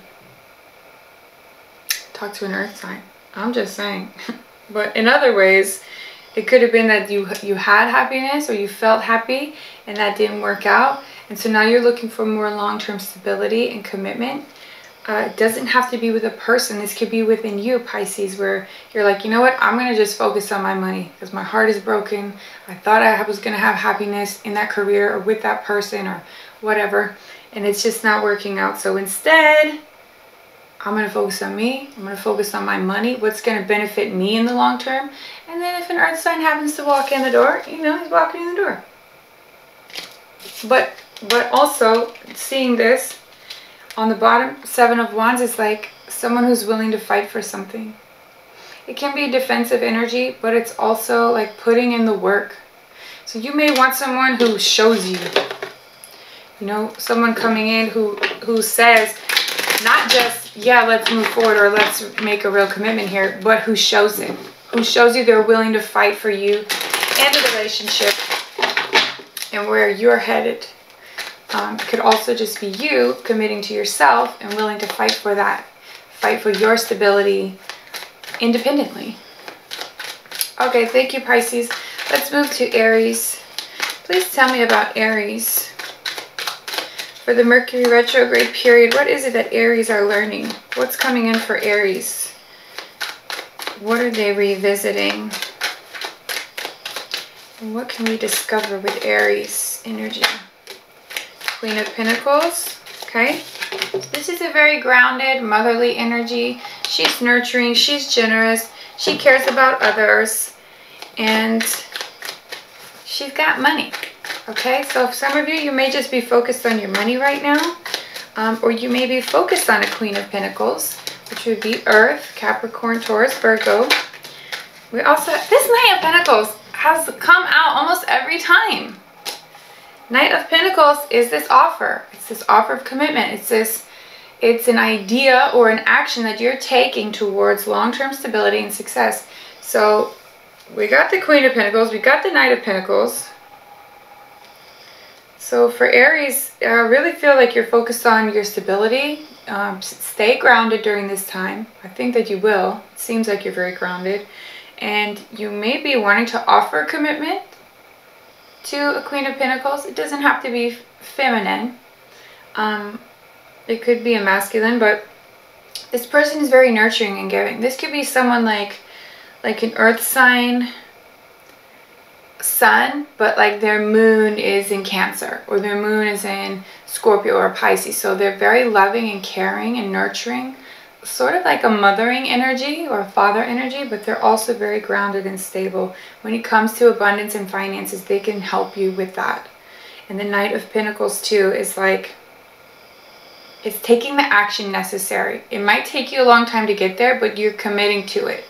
talk to an earth sign. I'm just saying. but in other ways, it could have been that you you had happiness or you felt happy and that didn't work out. And so now you're looking for more long-term stability and commitment. Uh, it doesn't have to be with a person. This could be within you, Pisces, where you're like, you know what? I'm going to just focus on my money because my heart is broken. I thought I was going to have happiness in that career or with that person or whatever and it's just not working out. So instead, I'm going to focus on me. I'm going to focus on my money, what's going to benefit me in the long term. And then if an earth sign happens to walk in the door, you know, he's walking in the door. But but also seeing this on the bottom, seven of wands is like someone who's willing to fight for something. It can be defensive energy, but it's also like putting in the work. So you may want someone who shows you you know, someone coming in who, who says, not just, yeah, let's move forward or let's make a real commitment here, but who shows it. Who shows you they're willing to fight for you and the relationship and where you're headed. Um, could also just be you committing to yourself and willing to fight for that. Fight for your stability independently. Okay, thank you, Pisces. Let's move to Aries. Please tell me about Aries. For the Mercury retrograde period, what is it that Aries are learning? What's coming in for Aries? What are they revisiting? What can we discover with Aries energy? Queen of Pentacles, okay? This is a very grounded, motherly energy. She's nurturing, she's generous, she cares about others, and she's got money. Okay, so some of you, you may just be focused on your money right now. Um, or you may be focused on a Queen of Pentacles, which would be Earth, Capricorn, Taurus, Virgo. We also, this Knight of Pentacles has come out almost every time. Knight of Pentacles is this offer. It's this offer of commitment. It's this, it's an idea or an action that you're taking towards long-term stability and success. So we got the Queen of Pentacles, we got the Knight of Pentacles. So for Aries, I really feel like you're focused on your stability. Um, stay grounded during this time. I think that you will. It seems like you're very grounded. And you may be wanting to offer commitment to a Queen of Pentacles. It doesn't have to be feminine. Um, it could be a masculine, but this person is very nurturing and giving. This could be someone like, like an earth sign, sun, but like their moon is in Cancer or their moon is in Scorpio or Pisces. So they're very loving and caring and nurturing, sort of like a mothering energy or father energy, but they're also very grounded and stable. When it comes to abundance and finances, they can help you with that. And the Knight of Pentacles too is like, it's taking the action necessary. It might take you a long time to get there, but you're committing to it.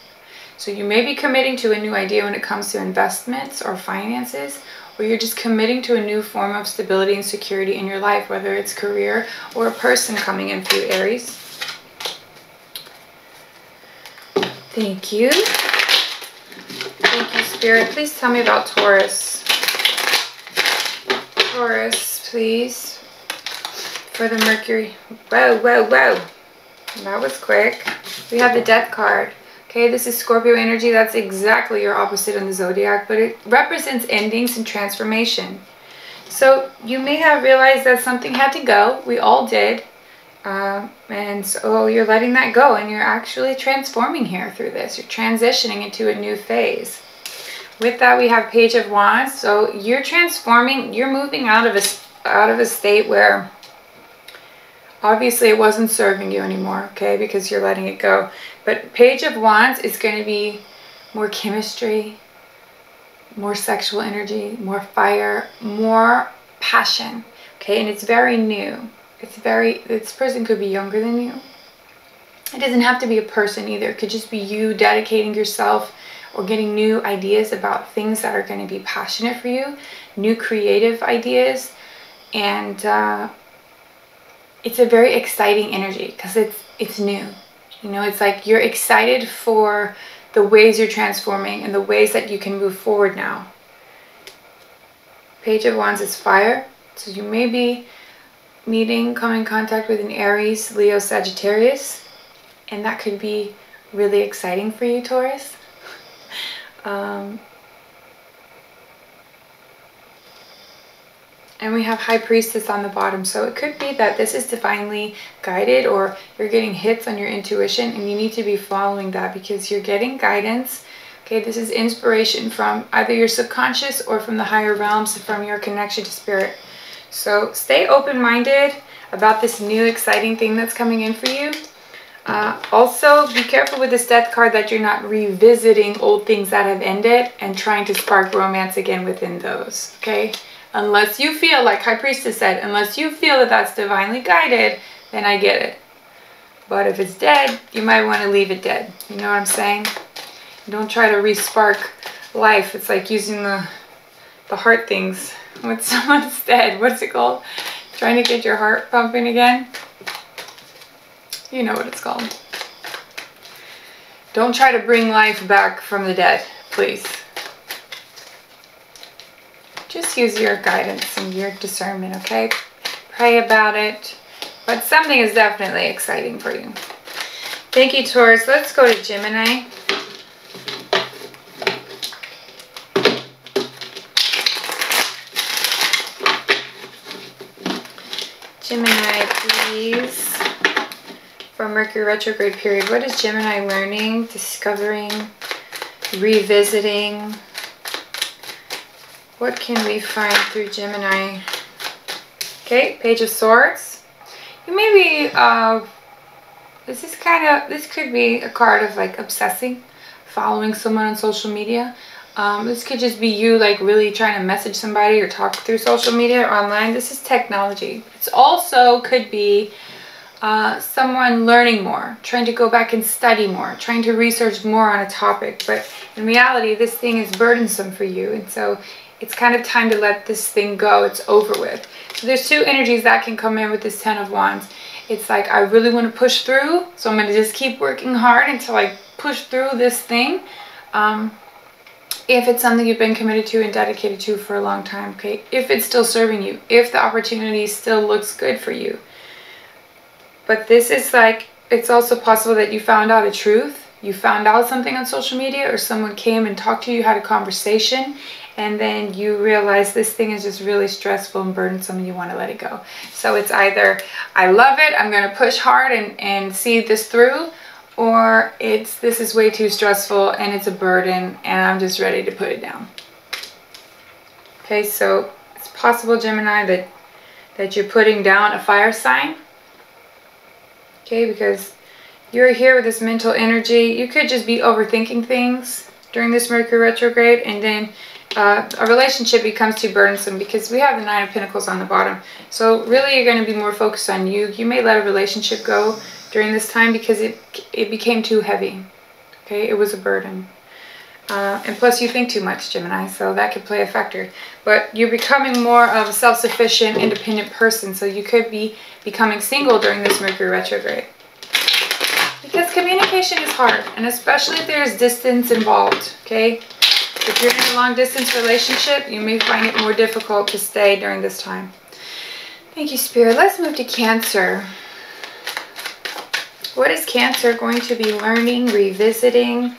So you may be committing to a new idea when it comes to investments or finances, or you're just committing to a new form of stability and security in your life, whether it's career or a person coming in you, Aries. Thank you. Thank you, Spirit. Please tell me about Taurus. Taurus, please. For the Mercury. Whoa, whoa, whoa. That was quick. We have the Death card. Okay, this is Scorpio energy. That's exactly your opposite in the zodiac, but it represents endings and transformation. So you may have realized that something had to go. We all did. Uh, and so you're letting that go and you're actually transforming here through this. You're transitioning into a new phase. With that, we have Page of Wands. So you're transforming, you're moving out of a, out of a state where obviously it wasn't serving you anymore, okay, because you're letting it go. But Page of Wands is going to be more chemistry, more sexual energy, more fire, more passion, okay, and it's very new. It's very, this person could be younger than you. It doesn't have to be a person either. It could just be you dedicating yourself or getting new ideas about things that are going to be passionate for you, new creative ideas, and uh, it's a very exciting energy because it's it's new. You know, it's like you're excited for the ways you're transforming and the ways that you can move forward now. Page of Wands is fire. So you may be meeting, come in contact with an Aries, Leo, Sagittarius. And that could be really exciting for you, Taurus. um, And we have High Priestess on the bottom. So it could be that this is divinely guided or you're getting hits on your intuition and you need to be following that because you're getting guidance. Okay, this is inspiration from either your subconscious or from the higher realms, from your connection to spirit. So stay open-minded about this new exciting thing that's coming in for you. Uh, also, be careful with this death card that you're not revisiting old things that have ended and trying to spark romance again within those, okay? Unless you feel, like High Priestess said, unless you feel that that's divinely guided, then I get it. But if it's dead, you might want to leave it dead. You know what I'm saying? Don't try to respark life. It's like using the, the heart things when someone's dead. What's it called? Trying to get your heart pumping again. You know what it's called. Don't try to bring life back from the dead, please. Just use your guidance and your discernment, okay? Pray about it. But something is definitely exciting for you. Thank you, Taurus. Let's go to. Gemini, For Mercury retrograde period, what is Gemini learning, discovering, revisiting, what can we find through Gemini? Okay, Page of Swords. You may be, uh, this is kind of, this could be a card of like obsessing, following someone on social media. Um, this could just be you like really trying to message somebody or talk through social media or online. This is technology. It's also could be uh, someone learning more, trying to go back and study more, trying to research more on a topic. But in reality, this thing is burdensome for you. And so it's kind of time to let this thing go. It's over with. So there's two energies that can come in with this Ten of Wands. It's like, I really want to push through, so I'm going to just keep working hard until I push through this thing. Um, if it's something you've been committed to and dedicated to for a long time, okay? If it's still serving you, if the opportunity still looks good for you. But this is like, it's also possible that you found out a truth you found out something on social media or someone came and talked to you, had a conversation, and then you realize this thing is just really stressful and burdensome and you want to let it go. So it's either I love it, I'm going to push hard and, and see this through, or it's this is way too stressful and it's a burden and I'm just ready to put it down. Okay, so it's possible, Gemini, that, that you're putting down a fire sign. Okay, because you're here with this mental energy. You could just be overthinking things during this Mercury retrograde and then uh, a relationship becomes too burdensome because we have the Nine of Pentacles on the bottom. So really you're going to be more focused on you. You may let a relationship go during this time because it, it became too heavy. Okay, it was a burden. Uh, and plus you think too much, Gemini, so that could play a factor. But you're becoming more of a self-sufficient, independent person, so you could be becoming single during this Mercury retrograde. Because communication is hard, and especially if there's distance involved, okay? If you're in a long distance relationship, you may find it more difficult to stay during this time. Thank you, Spirit. Let's move to Cancer. What is Cancer going to be learning, revisiting,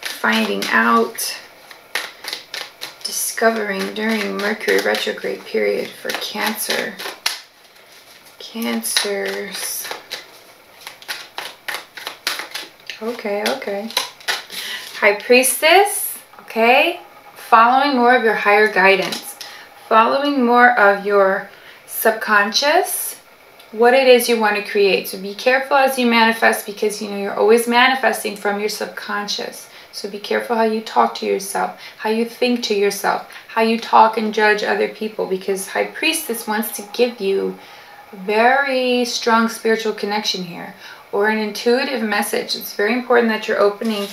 finding out, discovering during Mercury retrograde period for Cancer? Cancers. Okay, okay. High Priestess, okay? Following more of your higher guidance. Following more of your subconscious, what it is you want to create. So be careful as you manifest because you know you're always manifesting from your subconscious. So be careful how you talk to yourself, how you think to yourself, how you talk and judge other people because High Priestess wants to give you very strong spiritual connection here or an intuitive message. It's very important that you're opening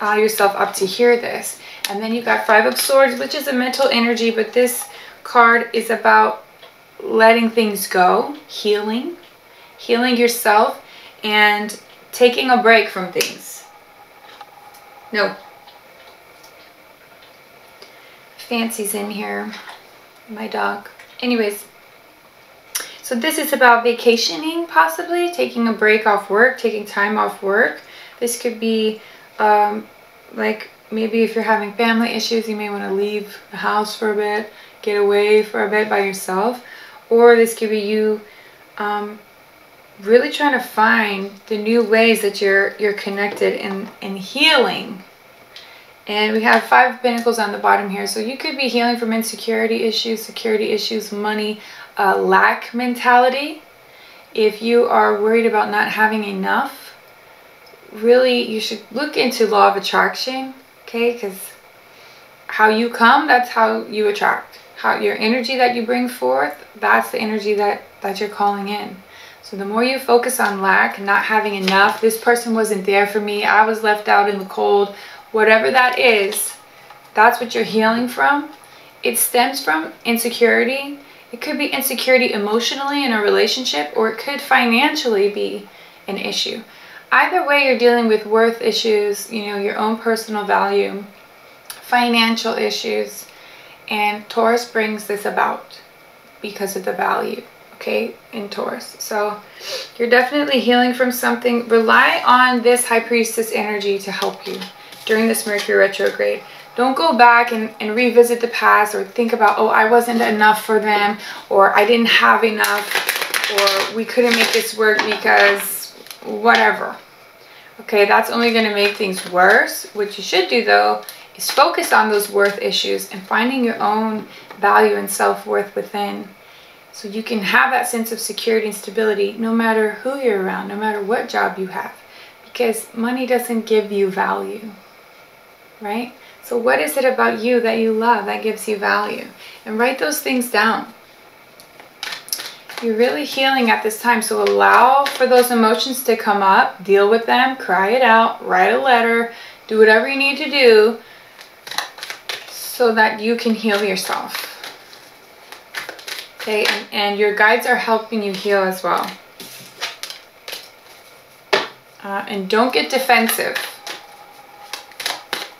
uh, yourself up to hear this. And then you got Five of Swords, which is a mental energy, but this card is about letting things go, healing, healing yourself, and taking a break from things. No. Fancy's in here, my dog. Anyways, so this is about vacationing, possibly, taking a break off work, taking time off work. This could be um, like maybe if you're having family issues, you may want to leave the house for a bit, get away for a bit by yourself. Or this could be you um, really trying to find the new ways that you're you're connected and in healing. And we have five pentacles on the bottom here. So you could be healing from insecurity issues, security issues, money, a lack mentality, if you are worried about not having enough, really you should look into law of attraction, okay? Because how you come, that's how you attract. How your energy that you bring forth, that's the energy that that you're calling in. So the more you focus on lack, not having enough, this person wasn't there for me, I was left out in the cold, whatever that is, that's what you're healing from. It stems from insecurity it could be insecurity emotionally in a relationship or it could financially be an issue. Either way, you're dealing with worth issues, you know, your own personal value, financial issues, and Taurus brings this about because of the value, okay, in Taurus. So you're definitely healing from something. Rely on this High Priestess energy to help you during this Mercury retrograde. Don't go back and, and revisit the past or think about, oh, I wasn't enough for them or I didn't have enough or we couldn't make this work because whatever. Okay, that's only going to make things worse. What you should do though is focus on those worth issues and finding your own value and self-worth within so you can have that sense of security and stability no matter who you're around, no matter what job you have. Because money doesn't give you value, right? So what is it about you that you love that gives you value? And write those things down. You're really healing at this time, so allow for those emotions to come up, deal with them, cry it out, write a letter, do whatever you need to do so that you can heal yourself. Okay, and, and your guides are helping you heal as well. Uh, and don't get defensive.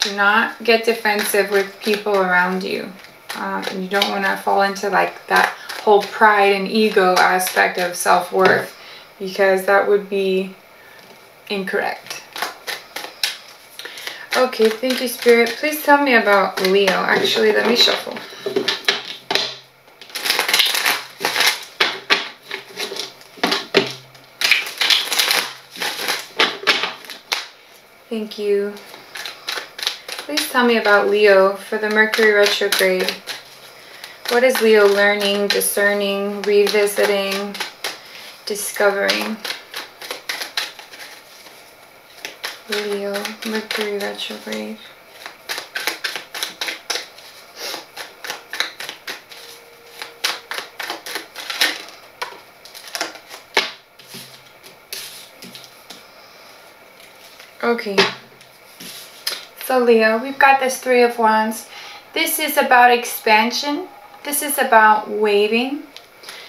Do not get defensive with people around you. Um, and you don't want to fall into like that whole pride and ego aspect of self-worth because that would be incorrect. Okay, thank you, Spirit. Please tell me about Leo. Actually, let me shuffle. Thank you. Please tell me about Leo for the Mercury retrograde. What is Leo learning, discerning, revisiting, discovering? Leo, Mercury retrograde. Okay. So Leo, we've got this Three of Wands. This is about expansion. This is about waiting.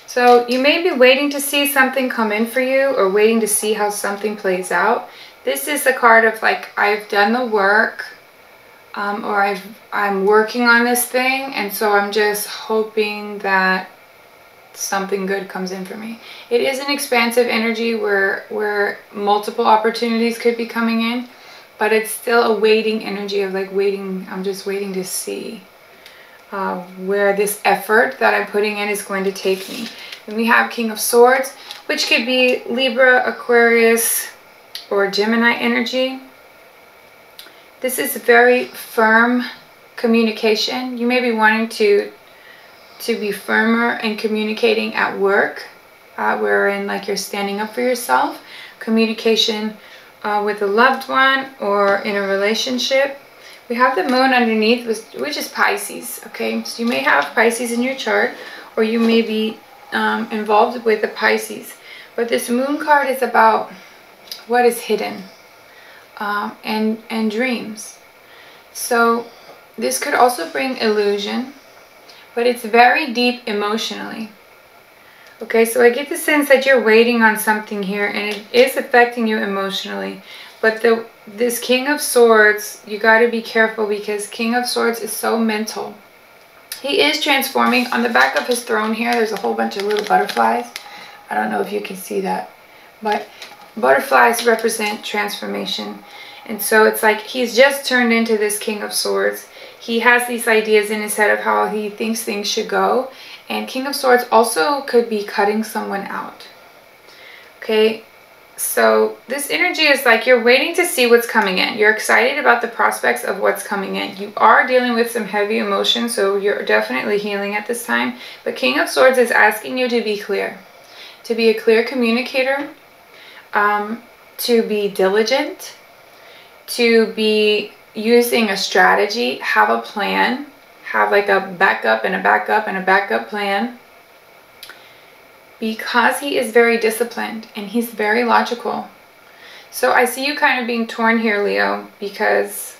So you may be waiting to see something come in for you or waiting to see how something plays out. This is the card of like, I've done the work um, or I've, I'm working on this thing and so I'm just hoping that something good comes in for me. It is an expansive energy where, where multiple opportunities could be coming in but it's still a waiting energy of like waiting i'm just waiting to see uh, where this effort that i'm putting in is going to take me and we have king of swords which could be libra aquarius or gemini energy this is very firm communication you may be wanting to to be firmer in communicating at work uh, wherein like you're standing up for yourself communication uh, with a loved one or in a relationship. We have the moon underneath, which is Pisces, okay? So you may have Pisces in your chart or you may be um, involved with the Pisces. But this moon card is about what is hidden um, and, and dreams. So this could also bring illusion, but it's very deep emotionally. Okay, so I get the sense that you're waiting on something here and it is affecting you emotionally. But the this King of Swords, you got to be careful because King of Swords is so mental. He is transforming. On the back of his throne here, there's a whole bunch of little butterflies. I don't know if you can see that. But butterflies represent transformation. And so it's like he's just turned into this King of Swords. He has these ideas in his head of how he thinks things should go. And King of Swords also could be cutting someone out. Okay, so this energy is like you're waiting to see what's coming in. You're excited about the prospects of what's coming in. You are dealing with some heavy emotion, so you're definitely healing at this time. But King of Swords is asking you to be clear, to be a clear communicator, um, to be diligent, to be using a strategy, have a plan, have like a backup and a backup and a backup plan because he is very disciplined and he's very logical. So I see you kind of being torn here, Leo, because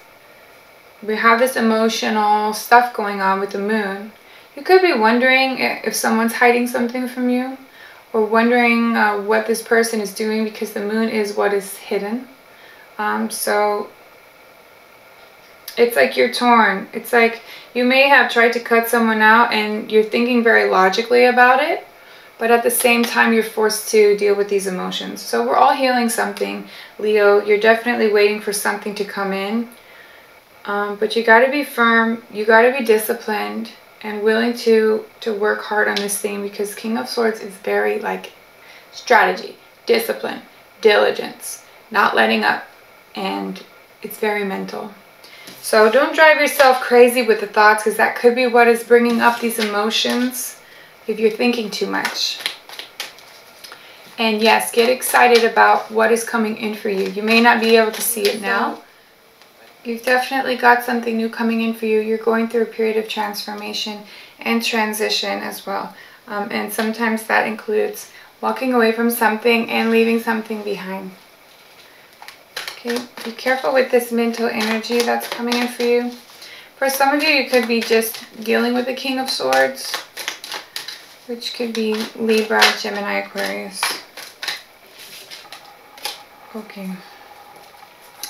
we have this emotional stuff going on with the moon. You could be wondering if someone's hiding something from you or wondering uh, what this person is doing because the moon is what is hidden. Um, so it's like you're torn. It's like you may have tried to cut someone out and you're thinking very logically about it, but at the same time you're forced to deal with these emotions. So we're all healing something. Leo, you're definitely waiting for something to come in. Um, but you got to be firm. You got to be disciplined and willing to to work hard on this thing because King of Swords is very like strategy, discipline, diligence, not letting up, and it's very mental. So don't drive yourself crazy with the thoughts because that could be what is bringing up these emotions if you're thinking too much. And yes, get excited about what is coming in for you. You may not be able to see it now. You've definitely got something new coming in for you. You're going through a period of transformation and transition as well. Um, and sometimes that includes walking away from something and leaving something behind. Okay, be careful with this mental energy that's coming in for you. For some of you, you could be just dealing with the King of Swords, which could be Libra, Gemini, Aquarius. Okay.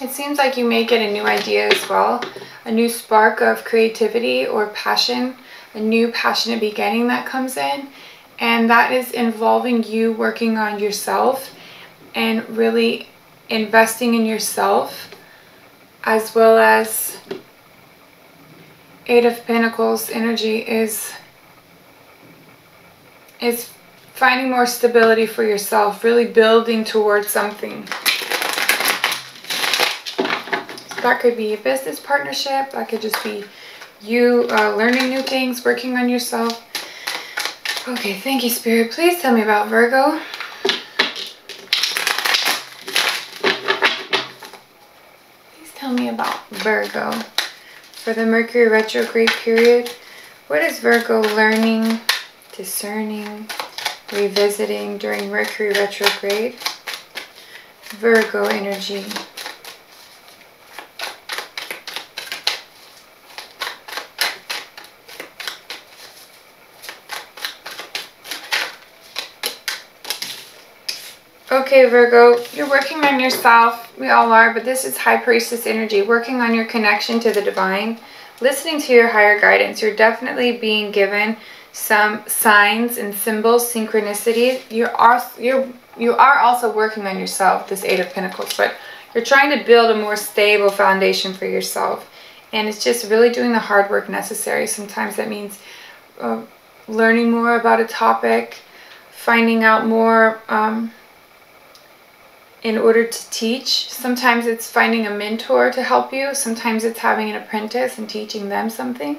It seems like you may get a new idea as well, a new spark of creativity or passion, a new passionate beginning that comes in, and that is involving you working on yourself and really investing in yourself as well as Eight of Pentacles energy is is finding more stability for yourself, really building towards something. So that could be a business partnership, that could just be you uh, learning new things, working on yourself. Okay, thank you, Spirit. Please tell me about Virgo. Please tell me about Virgo for the Mercury retrograde period. What is Virgo learning, discerning, revisiting during Mercury retrograde? Virgo energy. Okay, Virgo, you're working on yourself. We all are, but this is High Priestess energy, working on your connection to the divine, listening to your higher guidance. You're definitely being given some signs and symbols, synchronicity. You are you're you are also working on yourself, this Eight of Pentacles, but you're trying to build a more stable foundation for yourself. And it's just really doing the hard work necessary. Sometimes that means uh, learning more about a topic, finding out more um, in order to teach. Sometimes it's finding a mentor to help you. Sometimes it's having an apprentice and teaching them something.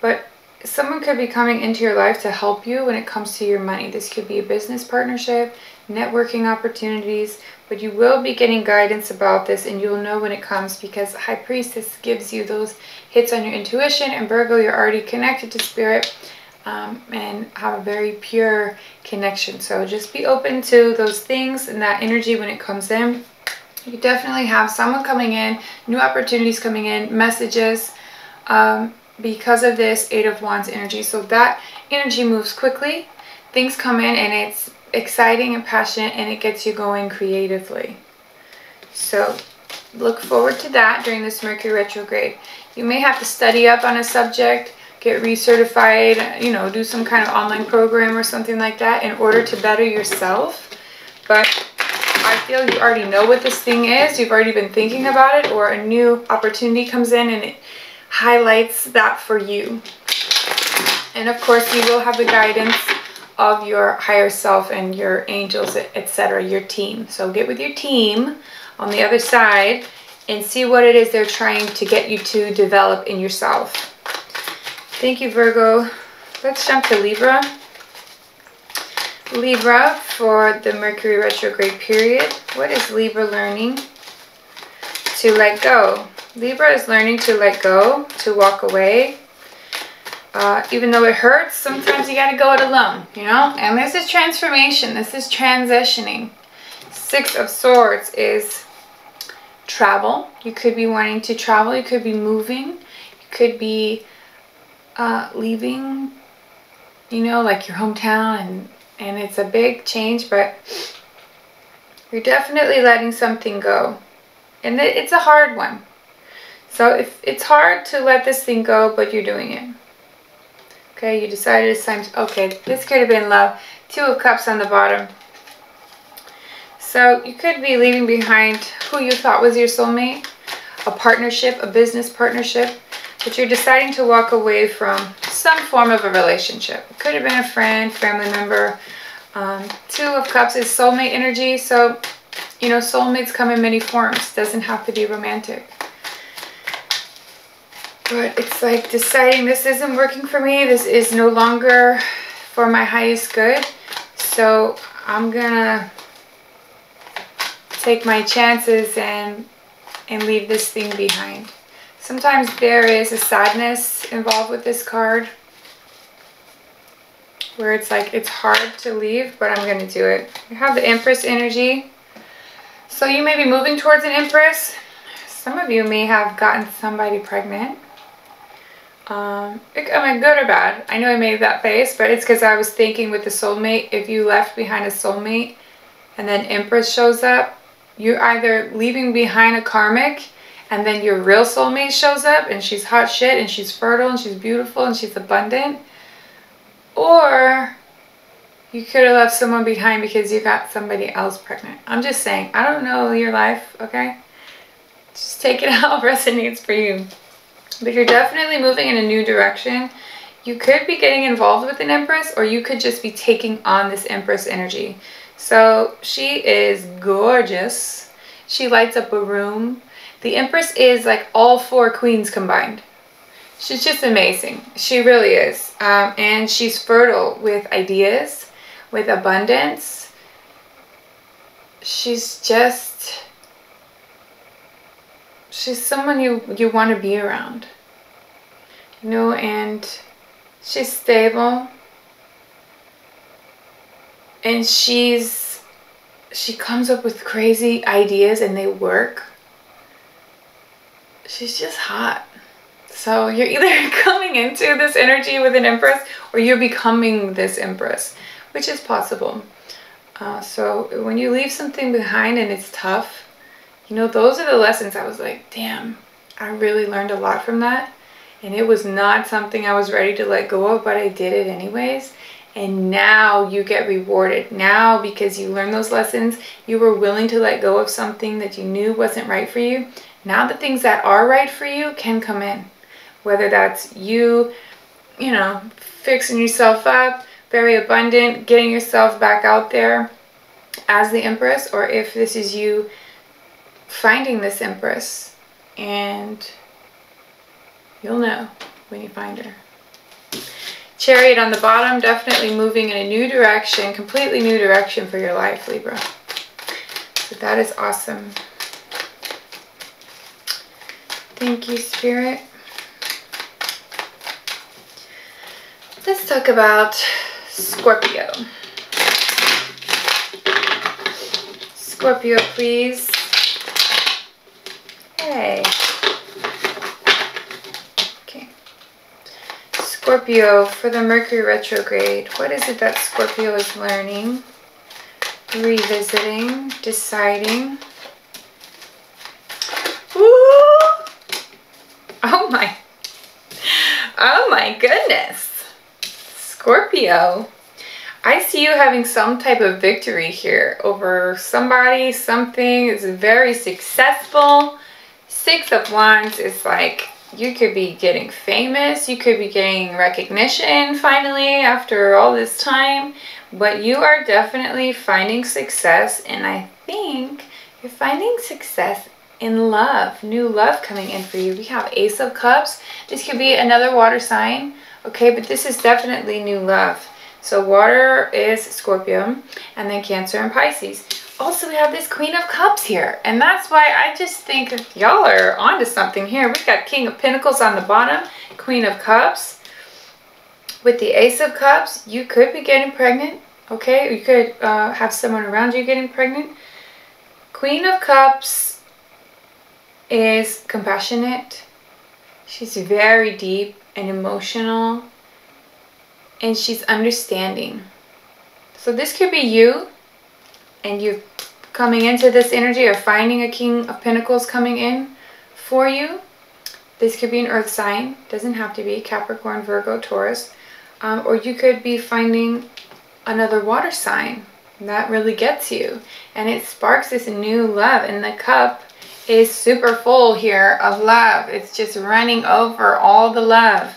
But someone could be coming into your life to help you when it comes to your money. This could be a business partnership, networking opportunities, but you will be getting guidance about this and you'll know when it comes because High Priestess gives you those hits on your intuition and Virgo, you're already connected to Spirit um, and have a very pure connection. So just be open to those things and that energy when it comes in. You definitely have someone coming in, new opportunities coming in, messages um, because of this Eight of Wands energy. So that energy moves quickly. Things come in and it's exciting and passionate and it gets you going creatively. So look forward to that during this Mercury retrograde. You may have to study up on a subject get recertified, you know, do some kind of online program or something like that in order to better yourself. But I feel you already know what this thing is. You've already been thinking about it or a new opportunity comes in and it highlights that for you. And of course, you will have the guidance of your higher self and your angels, etc., your team. So get with your team on the other side and see what it is they're trying to get you to develop in yourself. Thank you, Virgo. Let's jump to Libra. Libra for the Mercury retrograde period. What is Libra learning? To let go. Libra is learning to let go, to walk away. Uh, even though it hurts, sometimes you got to go it alone, you know? And this is transformation. This is transitioning. Six of Swords is travel. You could be wanting to travel. You could be moving. You could be uh, leaving, you know, like your hometown and, and it's a big change, but you're definitely letting something go. And it's a hard one. So if it's hard to let this thing go, but you're doing it. Okay, you decided it's time to, okay, this could have been love. Two of Cups on the bottom. So you could be leaving behind who you thought was your soulmate, a partnership, a business partnership, but you're deciding to walk away from some form of a relationship. It could have been a friend, family member. Um, two of Cups is soulmate energy. So, you know, soulmates come in many forms. Doesn't have to be romantic. But it's like deciding this isn't working for me. This is no longer for my highest good. So I'm gonna take my chances and and leave this thing behind. Sometimes there is a sadness involved with this card where it's like it's hard to leave, but I'm going to do it. You have the Empress energy. So you may be moving towards an Empress. Some of you may have gotten somebody pregnant. Um, am I good or bad? I know I made that face, but it's because I was thinking with the soulmate, if you left behind a soulmate and then Empress shows up, you're either leaving behind a karmic and then your real soulmate shows up and she's hot shit and she's fertile and she's beautiful and she's abundant. Or you could have left someone behind because you got somebody else pregnant. I'm just saying, I don't know your life, okay? Just take it how it resonates for you. But you're definitely moving in a new direction. You could be getting involved with an Empress or you could just be taking on this Empress energy. So she is gorgeous. She lights up a room. The Empress is like all four queens combined. She's just amazing. She really is. Um, and she's fertile with ideas, with abundance. She's just, she's someone you, you want to be around. You know, and she's stable. And she's, she comes up with crazy ideas and they work she's just hot. So you're either coming into this energy with an empress or you're becoming this empress, which is possible. Uh, so when you leave something behind and it's tough, you know, those are the lessons I was like, damn, I really learned a lot from that. And it was not something I was ready to let go of, but I did it anyways. And now you get rewarded. Now, because you learned those lessons, you were willing to let go of something that you knew wasn't right for you. Now the things that are right for you can come in. Whether that's you, you know, fixing yourself up, very abundant, getting yourself back out there as the Empress, or if this is you finding this Empress and you'll know when you find her. Chariot on the bottom, definitely moving in a new direction, completely new direction for your life, Libra. So that is awesome. Thank you, Spirit. Let's talk about Scorpio. Scorpio, please. Hey. Okay. Scorpio, for the Mercury retrograde, what is it that Scorpio is learning, revisiting, deciding? Ooh! My, oh my goodness. Scorpio, I see you having some type of victory here over somebody, something It's very successful. Six of Wands is like you could be getting famous, you could be getting recognition finally after all this time, but you are definitely finding success and I think you're finding success in love, new love coming in for you. We have Ace of Cups. This could be another water sign, okay, but this is definitely new love. So water is Scorpio and then Cancer and Pisces also we have this Queen of Cups here. And that's why I just think y'all are onto something here. We've got King of Pentacles on the bottom, Queen of Cups. With the Ace of Cups, you could be getting pregnant. Okay, you could uh, have someone around you getting pregnant. Queen of Cups is compassionate. She's very deep and emotional. And she's understanding. So this could be you and you're coming into this energy or finding a King of Pentacles coming in for you. This could be an earth sign. Doesn't have to be Capricorn, Virgo, Taurus. Um, or you could be finding another water sign. That really gets you. And it sparks this new love. And the cup is super full here of love. It's just running over all the love.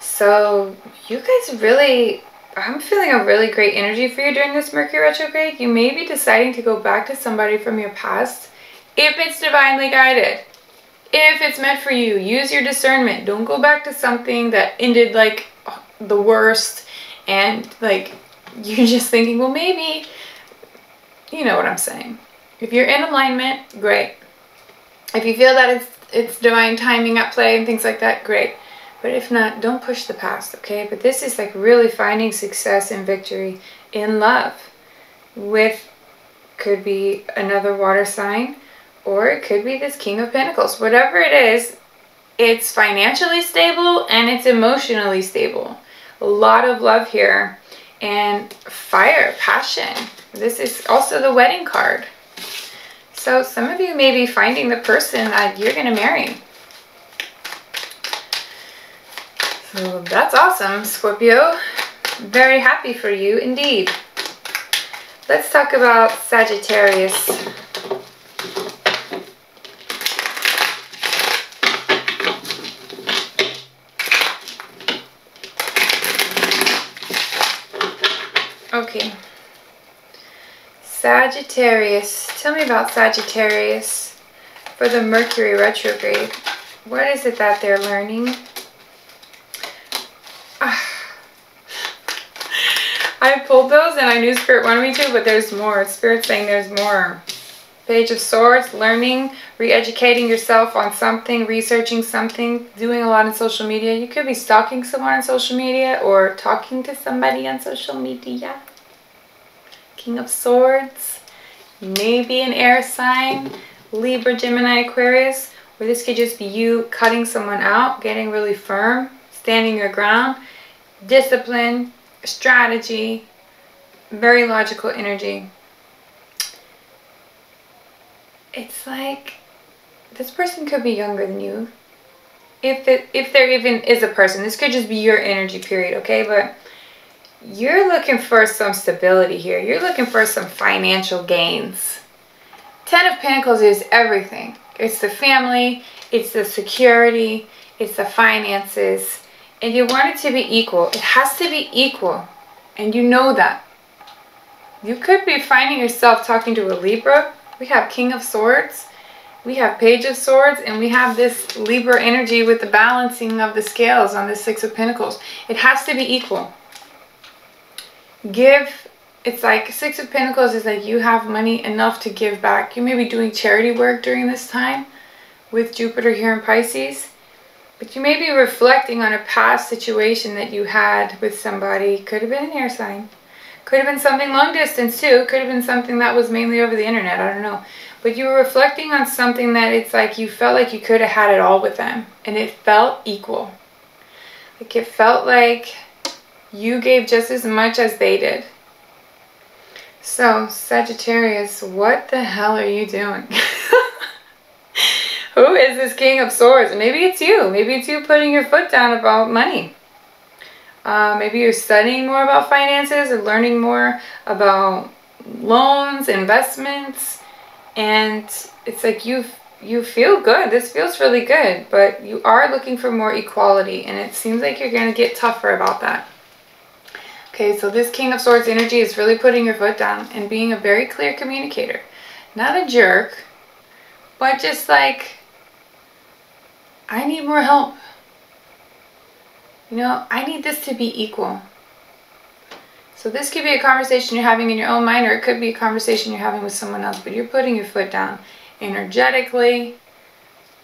So you guys really I'm feeling a really great energy for you during this Mercury retrograde. You may be deciding to go back to somebody from your past if it's divinely guided. If it's meant for you, use your discernment. Don't go back to something that ended like the worst and like you're just thinking, well, maybe, you know what I'm saying. If you're in alignment, great. If you feel that it's, it's divine timing at play and things like that, great. But if not, don't push the past, okay? But this is like really finding success and victory in love with could be another water sign or it could be this King of Pentacles. Whatever it is, it's financially stable and it's emotionally stable. A lot of love here and fire, passion. This is also the wedding card. So some of you may be finding the person that you're going to marry. So that's awesome, Scorpio. Very happy for you indeed. Let's talk about Sagittarius. Okay. Sagittarius. Tell me about Sagittarius for the Mercury retrograde. What is it that they're learning? I pulled those and I knew Spirit wanted me to, but there's more. Spirit saying there's more. Page of Swords, learning, re-educating yourself on something, researching something, doing a lot on social media. You could be stalking someone on social media or talking to somebody on social media. King of Swords, maybe an air sign, Libra, Gemini, Aquarius, or this could just be you cutting someone out, getting really firm, standing your ground, discipline, strategy, very logical energy. It's like this person could be younger than you. If it if there even is a person, this could just be your energy period, okay? But you're looking for some stability here. You're looking for some financial gains. Ten of Pentacles is everything. It's the family, it's the security, it's the finances, and you want it to be equal. It has to be equal, and you know that. You could be finding yourself talking to a Libra. We have King of Swords. We have Page of Swords. And we have this Libra energy with the balancing of the scales on the Six of Pentacles. It has to be equal. Give. It's like Six of Pentacles is like you have money enough to give back. You may be doing charity work during this time with Jupiter here in Pisces. But you may be reflecting on a past situation that you had with somebody. Could have been an air sign could have been something long distance too. Could have been something that was mainly over the internet. I don't know. But you were reflecting on something that it's like you felt like you could have had it all with them. And it felt equal. Like it felt like you gave just as much as they did. So, Sagittarius, what the hell are you doing? Who is this King of Swords? Maybe it's you. Maybe it's you putting your foot down about money. Uh, maybe you're studying more about finances or learning more about loans, investments, and it's like you you feel good. This feels really good, but you are looking for more equality, and it seems like you're going to get tougher about that. Okay, so this King of Swords energy is really putting your foot down and being a very clear communicator. Not a jerk, but just like, I need more help. You know, I need this to be equal. So this could be a conversation you're having in your own mind or it could be a conversation you're having with someone else, but you're putting your foot down energetically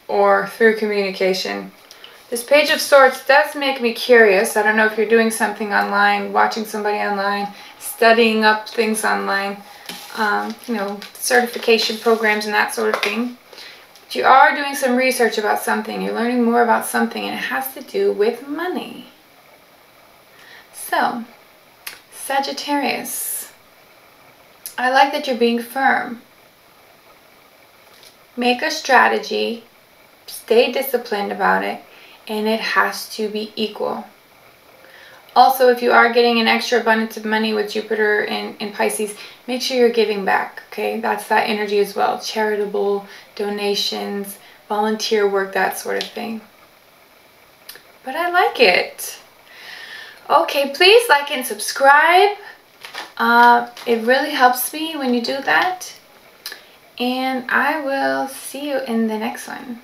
or through communication. This Page of Swords does make me curious. I don't know if you're doing something online, watching somebody online, studying up things online, um, you know, certification programs and that sort of thing But you are doing some research about something, you're learning more about something, and it has to do with money. So, Sagittarius, I like that you're being firm. Make a strategy, stay disciplined about it, and it has to be equal. Also, if you are getting an extra abundance of money with Jupiter in, in Pisces, make sure you're giving back, okay? That's that energy as well. Charitable, donations, volunteer work, that sort of thing. But I like it. Okay, please like and subscribe. Uh, it really helps me when you do that. And I will see you in the next one.